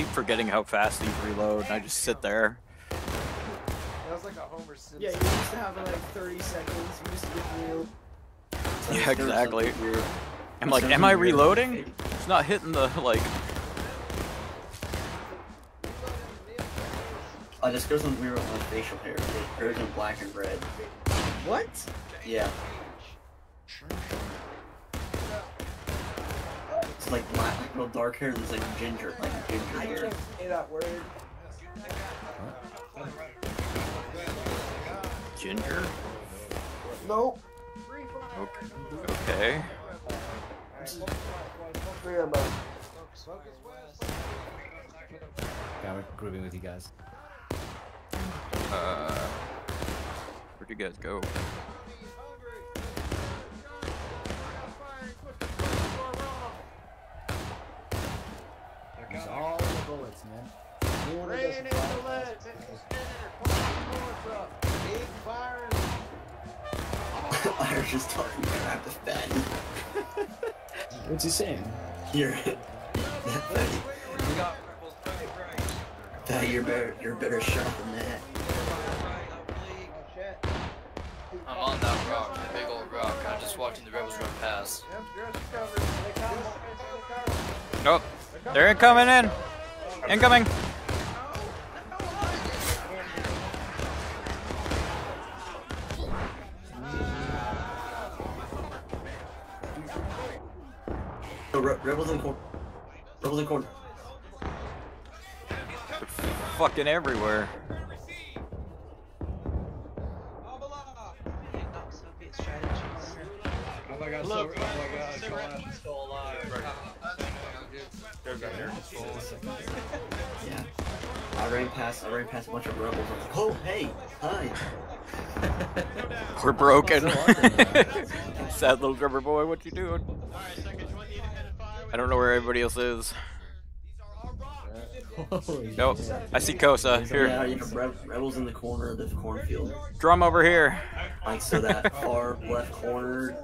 Keep forgetting how fast these reload and I just sit there. That was like a Homer Simpson. Yeah, you used to have like 30 seconds. You used to get real. Yeah, exactly. I'm like, am I reloading? It's not hitting the, like, oh, I just goes on weird on facial hair. It goes in black and red. What? Yeah. It's like black, like real dark hair, and it's like ginger, like ginger I hair. can't say that word. ginger? Nope. Okay. Three of them. Yeah, we're grooving with you guys. Uh, where'd you guys go? Bullets, man. Rain in the fire- lead. Put the bullets up. Keep firing. I was just talking crap to Ben. What's he saying? You're. that you're better. You're a better shot than that. I'm on that rock, the big old rock. I'm just watching the rebels run past. Nope. They're coming in. Incoming. No, Re- rebels in corner. Rebels in the corner. Fucking everywhere. Oh my god, Look, so, oh my god, Cigarette still alive. Yeah. I ran past. I ran past a bunch of rebels. I was like, oh hey, hi. We're broken. Sad little drummer boy, what you doing? I don't know where everybody else is. Nope. I see Kosa. Here. yeah, Re- rebels in the corner of the cornfield. Drum over here. Like so that far left corner,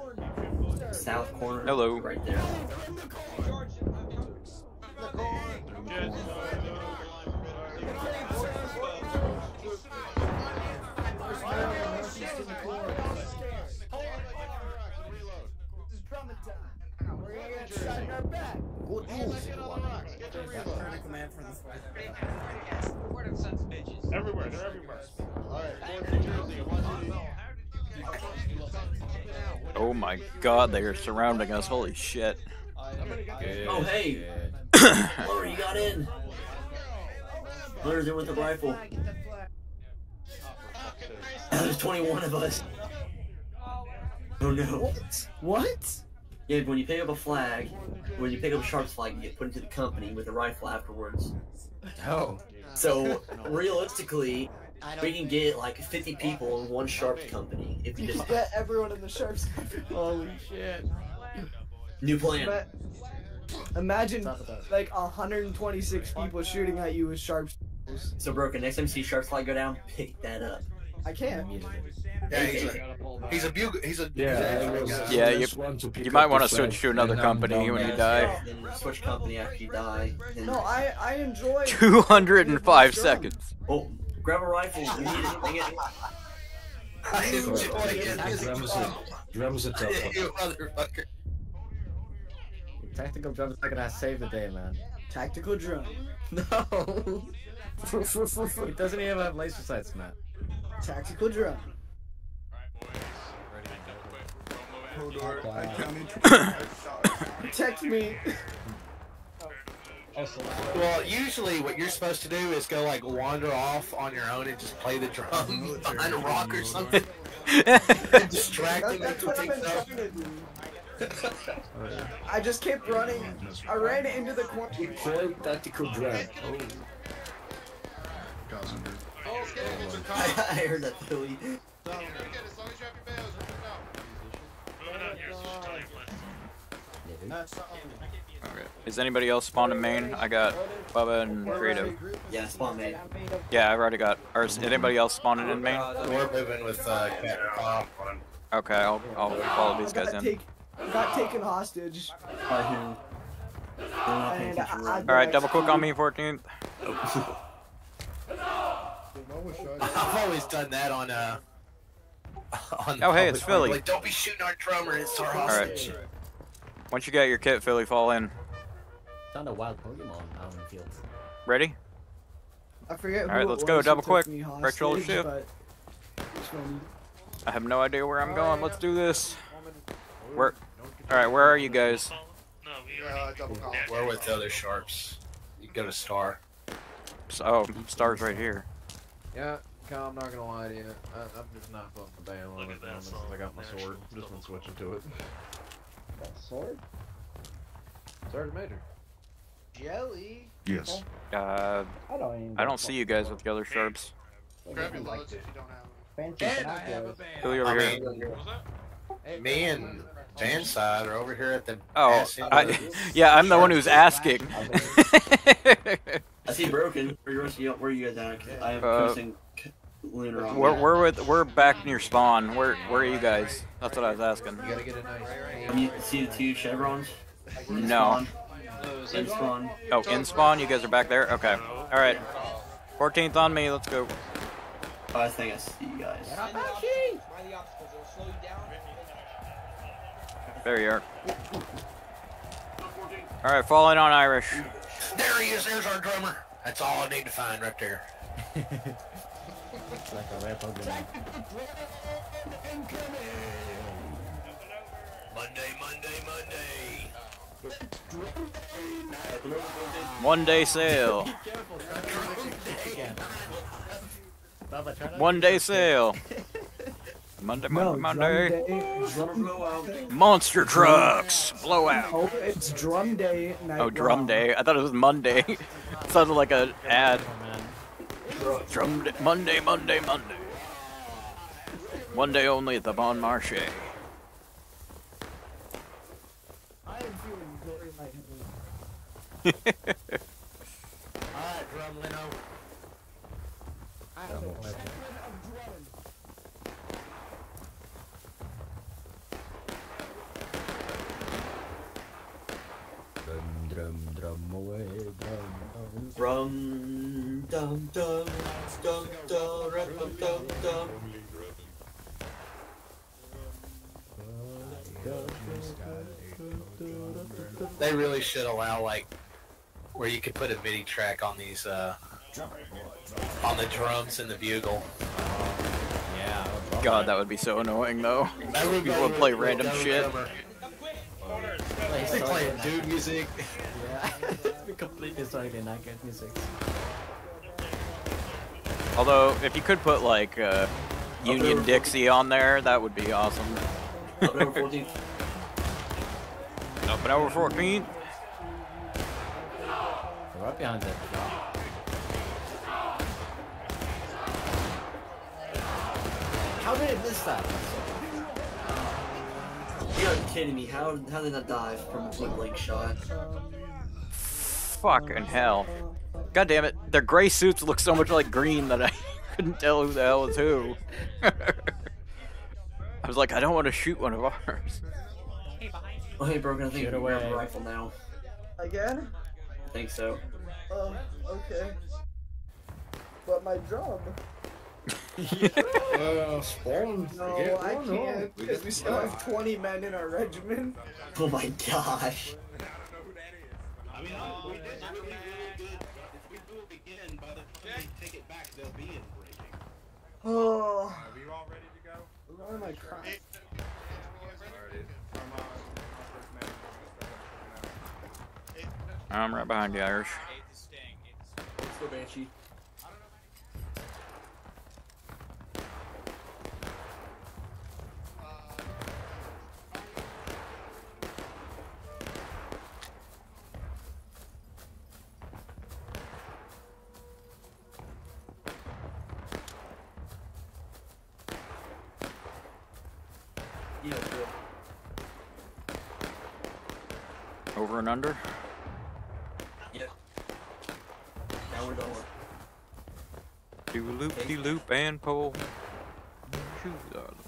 south corner. Hello. Right there the Everywhere, they're everywhere. Oh my god, they are surrounding us. Holy shit. Oh, hey! Lower, you got in! Lower's in with the rifle. There's 21 of us. Oh no. What? Yeah, when you pick up a flag, when you pick up a sharp's flag, you get put into the company with a rifle afterwards. Oh. So, realistically, we can get like 50 people in one sharp's company if you just. Get everyone in the sharps. Holy shit. New plan. But imagine like 126 people shooting at you with sharps. So, Broken, next time you see sharp's flag go down, pick that up. I can't. Yeah, he's a, he's a bugle. He's a Yeah, he's a- Yeah, you, you might want to switch to another company when you die. Switch company after you die. No, I I enjoy. 205 seconds. Oh, grab a rifle. You need it. Bring it. I enjoy it. Drums are, drums tough. You motherfucker. Tactical drum's not gonna save the day, man. Tactical drum. No. it doesn't even have laser sights, Matt. Tactical drum. Protect me. Well, usually what you're supposed to do is go like wander off on your own and just play the drum behind a rock or something. Distract him That's until what I've been trying to do. I just kept running. I ran into the corner. Play tactical drum. I heard that, Philly. Okay. Is anybody else spawned in main? I got Bubba and Creative. Yeah, spawn mate. Yeah, I've already got. Or is anybody else spawning in main? We're moving with uh, Okay, I'll, I'll follow these guys got, in. Take, got taken hostage. By who? And I, I Alright, double click on me, 14th. I've always done that on uh. On Oh, hey, it's Philly. Like, don't be shooting our drummer. It's our Alright. hostage. Once you get your kit, Philly, fall in. Found a wild Pokemon out in the field. Ready? I forget who Alright, let's was go, double quick. me Retro hostage, shift. but it's funny. I have no idea where I'm going. Let's do this. Where? Alright, where are you guys? We're with the other sharps. You go to Star. So, oh, Star's right here. Yeah, Kyle, I'm not gonna lie to you. I, I'm just not putting the ban on it at the since I got my sword. I'm just been switching to it. Sword? Sergeant Major. Jelly? Yes. Uh, I don't even I don't see you guys with the other sharps. Grab your loads if you don't have them. Fancy binoculars. Philly over I here. mean, me and Bansidhe are over here at the. Oh, ass I, of yeah, I'm the one who's asking. I see broken. Where you where you guys at? I have Uh, Chris and K- Lunar on. We're, me. we're with we're back near spawn. Where where are you guys? That's what I was asking. You gotta get a nice. And you see the two chevrons? In No. spawn? In spawn. Oh, in spawn, you guys are back there. Okay. All right. 14th on me. Let's go. Oh, I think I see you guys. There you are. All right, falling on Irish. There he is. There's our drummer. That's all I need to find right there. It's like a rare Pokemon. Monday, Monday, Monday. One day sale. One day sale. Monday, Monday, No, Monday. drum day. Drum, Monster trucks. Blowout. oh, it's drum day. Night Oh, drum long. day. I thought it was Monday. Sounded like an ad. Oh, drum day. Monday, Monday, Monday. One day only at the Bon Marché. I am feeling very lightheaded. Alright, Drum Lino. I don't know. Drum, drum, drum away, drum. Drum, dum, dum, dum, dum, rum, dum, dum, dum. They really should allow like where you could put a MIDI track on these, uh, on the drums and the bugle. Yeah. God, that would be so annoying though. People would play random shit. They play dude music. Yeah. Completely getting not good music. Although, if you could put like uh, Union Dixie on there, that would be awesome. Up and over 14. Up over 14. They're right behind that. How did it miss that? You are kidding me. How, how did that dive from a blank shot? Fucking hell. God damn it. Their gray suits look so much like green that I couldn't tell who the hell was who. I was like, I don't want to shoot one of ours. Oh, hey, Broken, I think Shoot you grab away. a rifle now. Again? I think so. Oh, okay. But my drum. Uh, spawn. No, I can't, because we still have 20 men in our regiment. Oh my gosh. Mean, oh, we did really, really good. If we do it again, by the time they take it back, they'll be in breaking. Oh. Are we all ready to go? Why am I crying? I'm right behind you, Irish. Let's go, Bansidhe. Under. Yeah. Now we're done. Do loop, de loop, and pull. Shoes uh,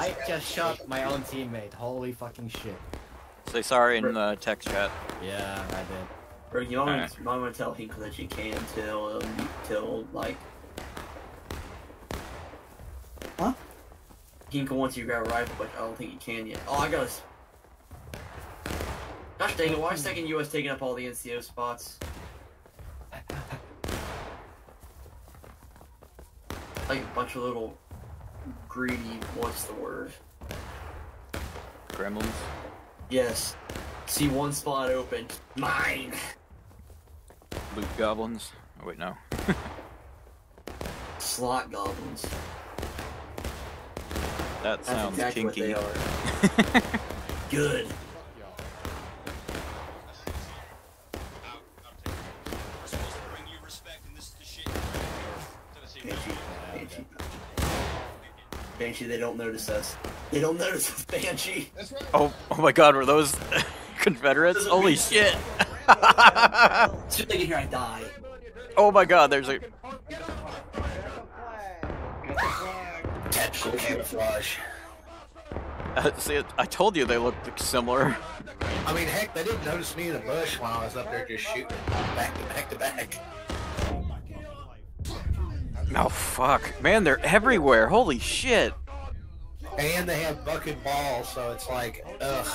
I just shot my own teammate. Holy fucking shit. Say sorry in the text chat. Yeah, I did. Bro, you might, Alright. you might want to tell Hinkle that you can till, um, till like. Huh? Hinkle wants you to grab a rifle, but I don't think you can yet. Oh, I got us. Gosh dang it, why is second US taking up all the NCO spots? Like a bunch of little greedy, what's the word? Gremlins. Yes. See one spot open. Mine! Loot goblins. Oh, wait, no. Slot goblins. That sounds That's exactly what kinky. they are. Good. Bansidhe. Bansidhe. Bansidhe, they don't notice us. They don't notice us, Bansidhe. Oh, oh my god, were those Confederates? Holy shit! As soon as they get here, I die. Oh my god, there's a. Tactical camouflage. Uh, see, I told you they looked similar. I mean, heck, they didn't notice me in the bush while I was up there just shooting back to back to back. Oh fuck, man, they're everywhere. Holy shit! And they have bucket balls, so it's like, ugh.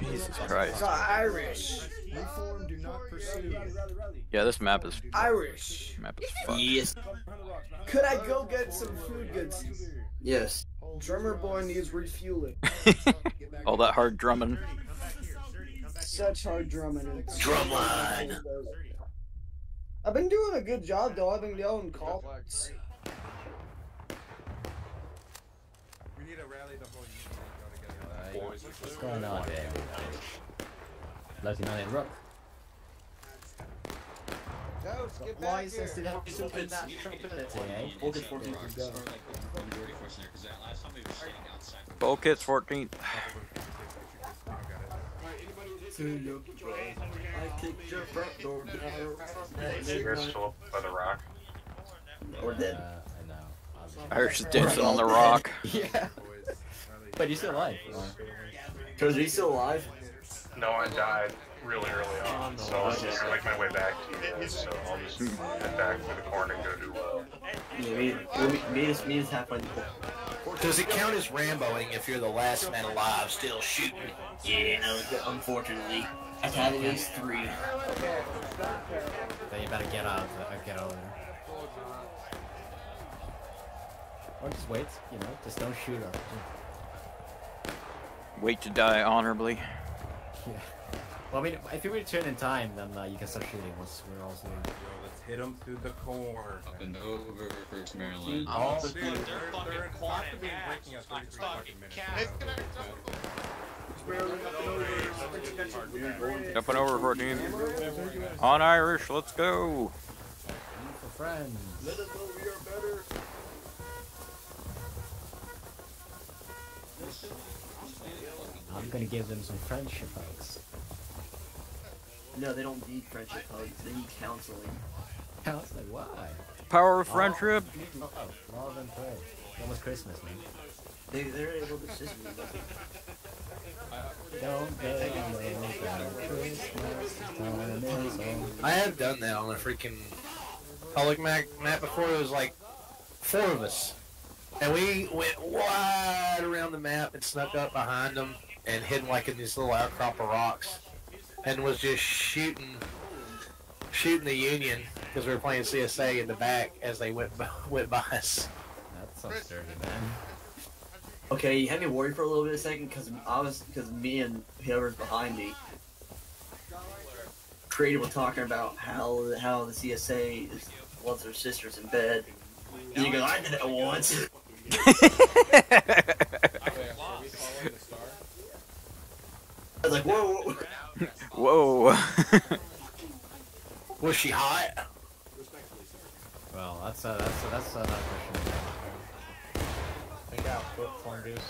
Jesus Christ. Irish. Reform, do not pursue. Yeah, this map is Irish. map is fucked. Yes. Could I go get some food goods? Yes. Drummer boy needs refueling. All that hard drumming. Such hard drumming. Drumline. I've been doing a good job though. I've been yelling calls. We need to rally the whole unit and go together. What's going on there? Lieutenant Rook. Ghost, get Why back is here. this still in that tranquility, eh? Focus 14 go. Full kits 14th. I kicked your front door You're still up by the rock. We're dead. I know. Irish is dancing on the rock. Yeah. But he's still alive. Cause he's still alive. No, I died really early on, oh, so I was just to make my way back to you guys. So I'll just hmm. head back to the corner and go do well. Yeah, me, me, me, is, me is halfway. Does it count as Ramboing if you're the last man alive still shooting? Yeah, no, unfortunately. I've had at least three. Then you better get out of the, get out of there. Or just wait, you know, just don't shoot her. Wait to die honorably. Yeah. Well, I mean, if you return in time, then uh, you can start shooting once we're all sleeping. Let's hit him through the core. Up and over for Maryland. Oh, Dude, dude, they're they're, fucking they're quad have to be ass. breaking us every fucking minutes. Jumping over 14. On Irish, let's go. For friends. Let us know we are I'm gonna give them some friendship hugs. No, they don't need friendship hugs. They need counseling. I was like, why? Power of oh. friendship. Oh, love and pray. It's almost Christmas, man. They, they're able to assist me. Don't go down Christmas time is over. I have done that on a freaking public map, map before. It was like four of us, and we went wide around the map and snuck up behind them and hid like in these little outcrop of rocks, and was just shooting, shooting the Union because we were playing CSA in the back as they went by, went by us. That's so dirty, man. Okay, you had me worried for a little bit a second because I was because me and whoever's behind me, creative were talking about how how the CSA is, loves their sisters in bed. And you go, I did it once. I was like, whoa. Whoa. Was she hot? Well, that's uh, that's uh, that's another question. Take out foot fungus.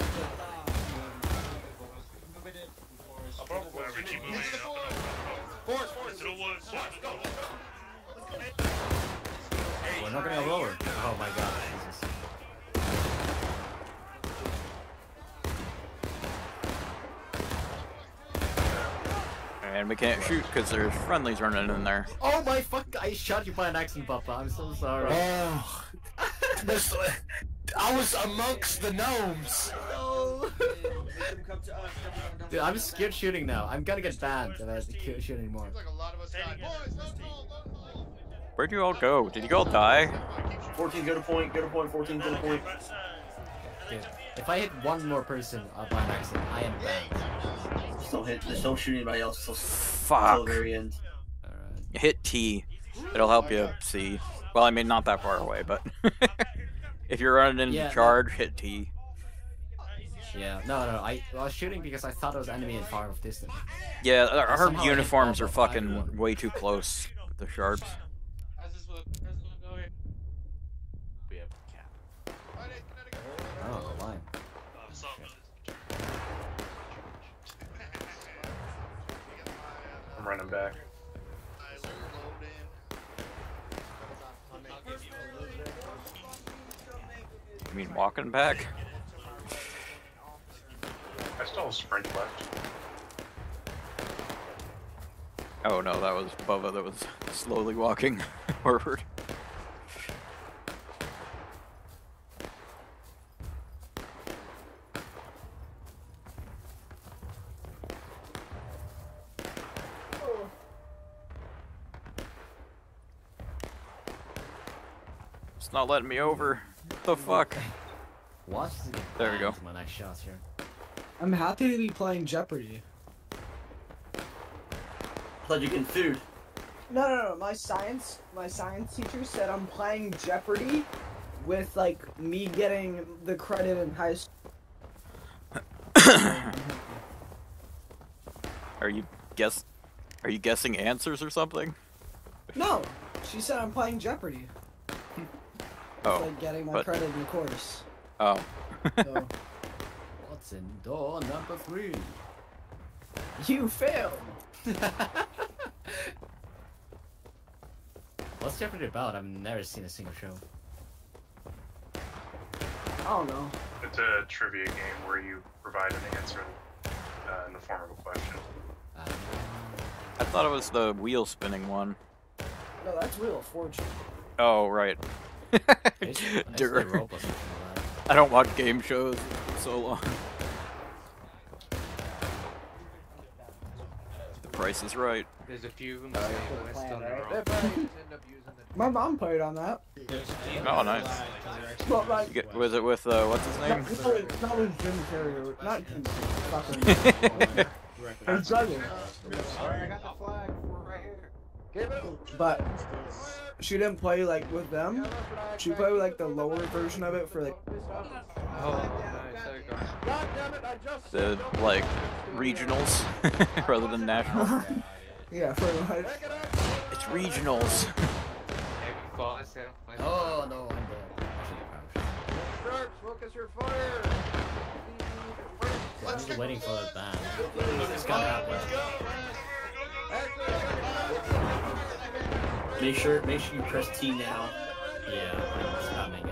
We're not gonna go lower. Oh my god, Jesus. And we can't shoot because there's friendlies running in there. Oh my fuck! I shot you by an accident, Papa. I'm so sorry. Oh, this, I was amongst the gnomes. No. Dude, I'm scared shooting now. I'm gonna get banned if I have to shoot anymore. Where'd you all go? Did you all die? 14, go to point, go to point, 14, go to point. Dude, if I hit one more person uh, by an accident, I am banned. Just don't hit, just don't shoot anybody else until, Fuck. until the very end. Hit T. It'll help you see. Well, I mean, not that far away, but if you're running into Yeah, no. charge, hit T. Yeah, no, no, I, I was shooting because I thought it was enemy in far off distance. Yeah, our, our Somehow I hit uniforms are fucking way too close with the sharps. Oh, the line. I'm running back. You mean walking back? I still have sprint left. Oh no, that was Bubba that was slowly walking forward. Not letting me over. What the fuck? Watch the There we go. My next shots here. I'm happy to be playing Jeopardy. I thought you getting food. No, no, no. My science, my science teacher said I'm playing Jeopardy with like me getting the credit in high school. Are you guess? Are you guessing answers or something? No, she said I'm playing Jeopardy. Oh, like getting my but- credit in the course. Oh. So, What's in door number three? you failed. What's Jeopardy about? I've never seen a single show. I don't know. It's a trivia game where you provide an answer uh, in the form of a question. I thought it was the wheel spinning one. No, that's Wheel of Fortune. Oh, right. It's- it's Durr. rope or something like I don't watch game shows so long. The price is right. There's a few of them that say West on their They own. probably end up using My mom played on that. Oh, nice. But like, get, was it with uh, what's his name? Not, not with, not with Jim Carrey. Not Jim fucking. His brother. I got the flag right here. Give it. But she didn't play like with them. She played with like the lower version of it for like. Oh, nice. There you go. God damn it! I just. The like regionals rather than national. Yeah, for like. It's regionals. Oh no, I'm dead. Sharks, focus your fire. I'm just waiting for the ban. It's gonna happen. Make sure, make sure you press T now. Yeah, I'm spamming it.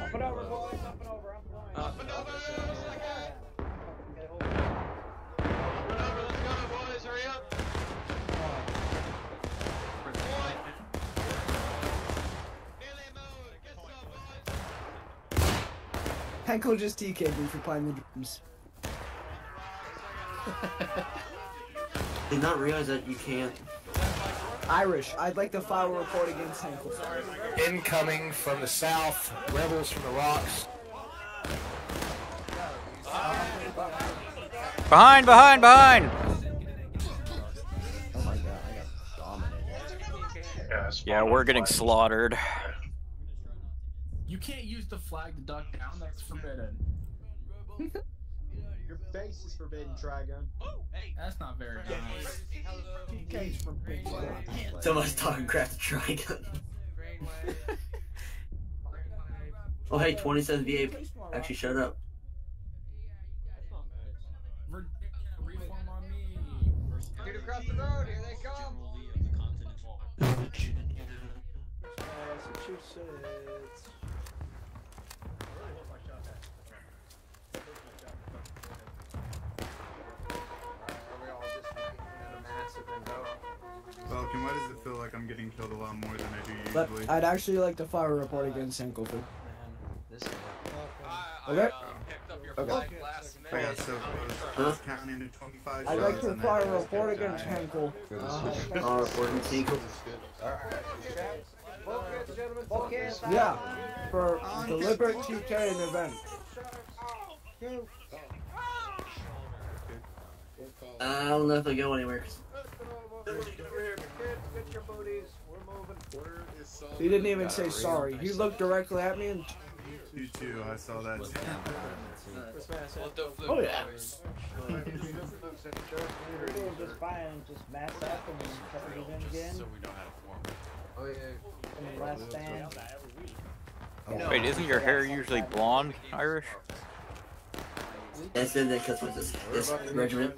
Up and over, boys. Up and over. Up and over. Henko just TK'd me for playing the drums. Did not realize that you can't. Irish, I'd like to file a report against Henko. Incoming from the south, rebels from the rocks. Behind, behind, behind! Oh my god, I got dominated. Yeah, we're getting slaughtered. You can't use the flag to duck down. That's forbidden. Your base is forbidden, uh, Trigun. That's not very nice. TK's forbidden. Someone's talking crap to Trigun. oh hey, 27 VA. Actually, shut up. Reform on me. Get across the road. Here they come. Massachusetts. Are Falcon, why does it feel like I'm getting killed a lot more than I do usually? But? I'd actually like to file a report against Henko for. Okay. Okay. I got so close. Counting into 25 I'd like to file uh, a report against die. Henko. I'll report him to Henko. Yeah, for deliberate TK in event. I don't know if I go anywhere. He didn't even say sorry. He looked directly at me and. You too, I saw that. Oh yeah. just fine and just mass up and try to get in again. Oh yeah. And last stand. Wait, isn't your hair usually blonde, Irish? That's been that because this, this regiment.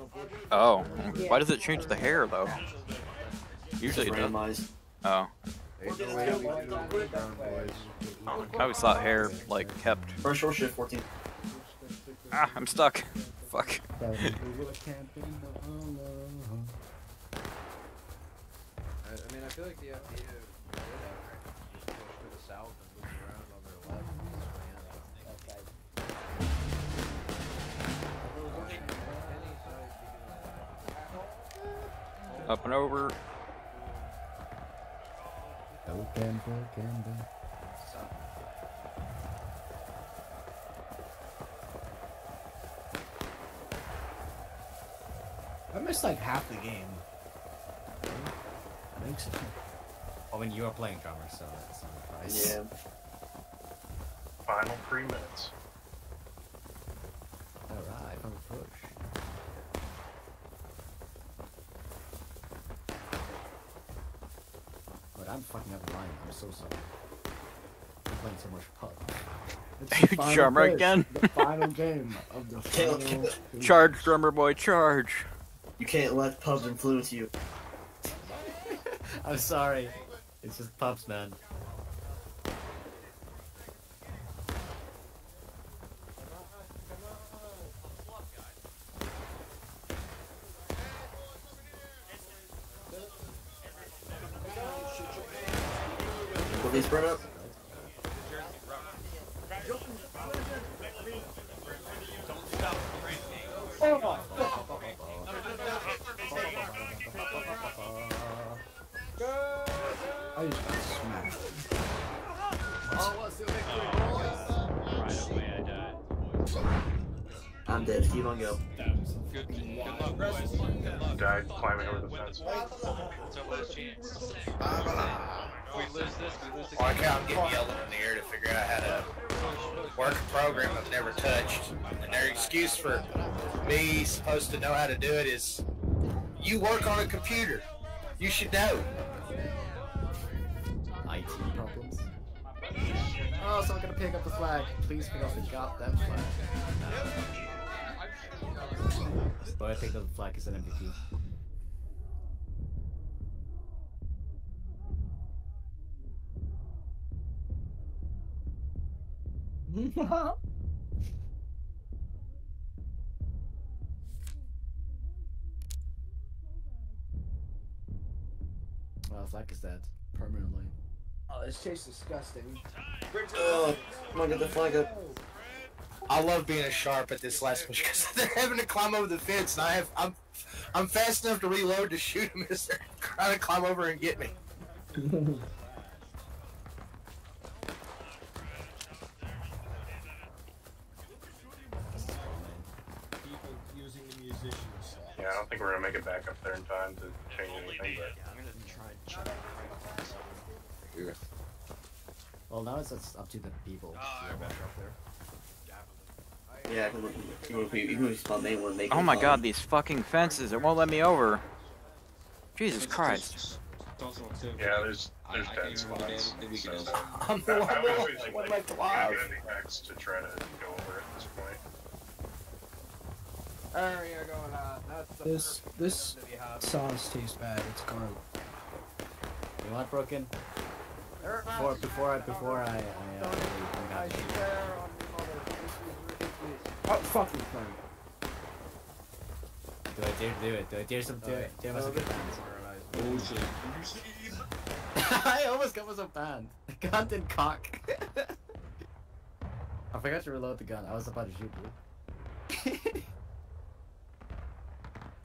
Oh, why does it change the hair though? Usually it does. randomized. Oh, Ain't no way we do it, brown boys. I always thought hair like kept. First short shift, 14. Ah, I'm stuck. Fuck. I, I mean, I feel like the idea of that, right, just push to the south Up and over. Open book I missed like half the game. I think so. Oh, when you are playing drummer, so that's not a surprise. Yeah. Final three minutes. Alright, on the push. But I'm fucking up the line. I'm so sorry. I'm playing so much pub. It's the final Drummer push, again. The final game of the Can't- final. Charge, drummer boy, charge. You can't let pubs influence you. I'm sorry. It's just pubs, man. Computer. You should know. IT problems. Oh, so I'm gonna pick up the flag. Please pick up the goddamn flag. But I picked up the flag as an MVP. Well, the flag is dead permanently. Oh, this tastes disgusting. Oh, come on, get the flag up. I love being a sharp at this last push because they're having to climb over the fence, and I have I'm I'm fast enough to reload to shoot them as they're trying to climb over and get me. People using the musicians. Yeah, I don't think we're gonna make it back up there in time to change anything, but I'm gonna try and check. Well, now it's, it's up to the people. Oh, to up there. Yeah, we- we Oh my god, these fucking fences, it won't let me over. Jesus Christ. yeah, there's there's I- I dead can't remember the day spots. of the week so- I'm the one I that- one like like to try to go over at this point. Area going on. That's the This this to be hot. sauce tastes bad. It's garlic. You want broken? Before before I before I I, uh, leave, I got you. Oh fucking fine. Do I dare to do it? Do I dare some do it? Dare myself get banned? I almost got myself banned. The gun did cock. I forgot to reload the gun. I was about to shoot you.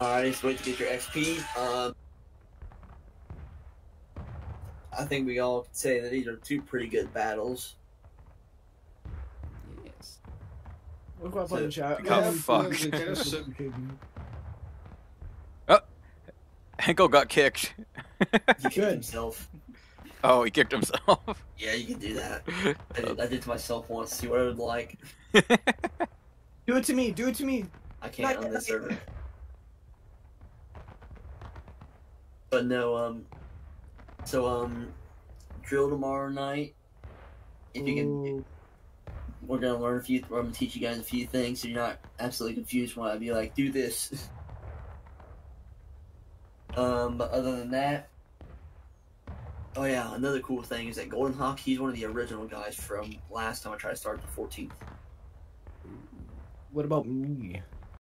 Alright, just wait to get your XP. Um, I think we all can say that these are two pretty good battles. Yes. Look what I put in chat. Oh, Yeah, fuck. yeah, yeah. Oh! Henkel got kicked. He killed himself. Oh, he kicked himself. Yeah, you can do that. I did, I did to myself once. See what I would like. Do it to me. Do it to me. I can't on this server. But no, um, so um, drill tomorrow night. If you can, we're gonna learn a few. I'm gonna teach you guys a few things, so you're not absolutely confused when I be like, do this. um, but other than that, oh yeah, another cool thing is that Golden Hawk. He's one of the original guys from last time I tried to start the 14th. What about me?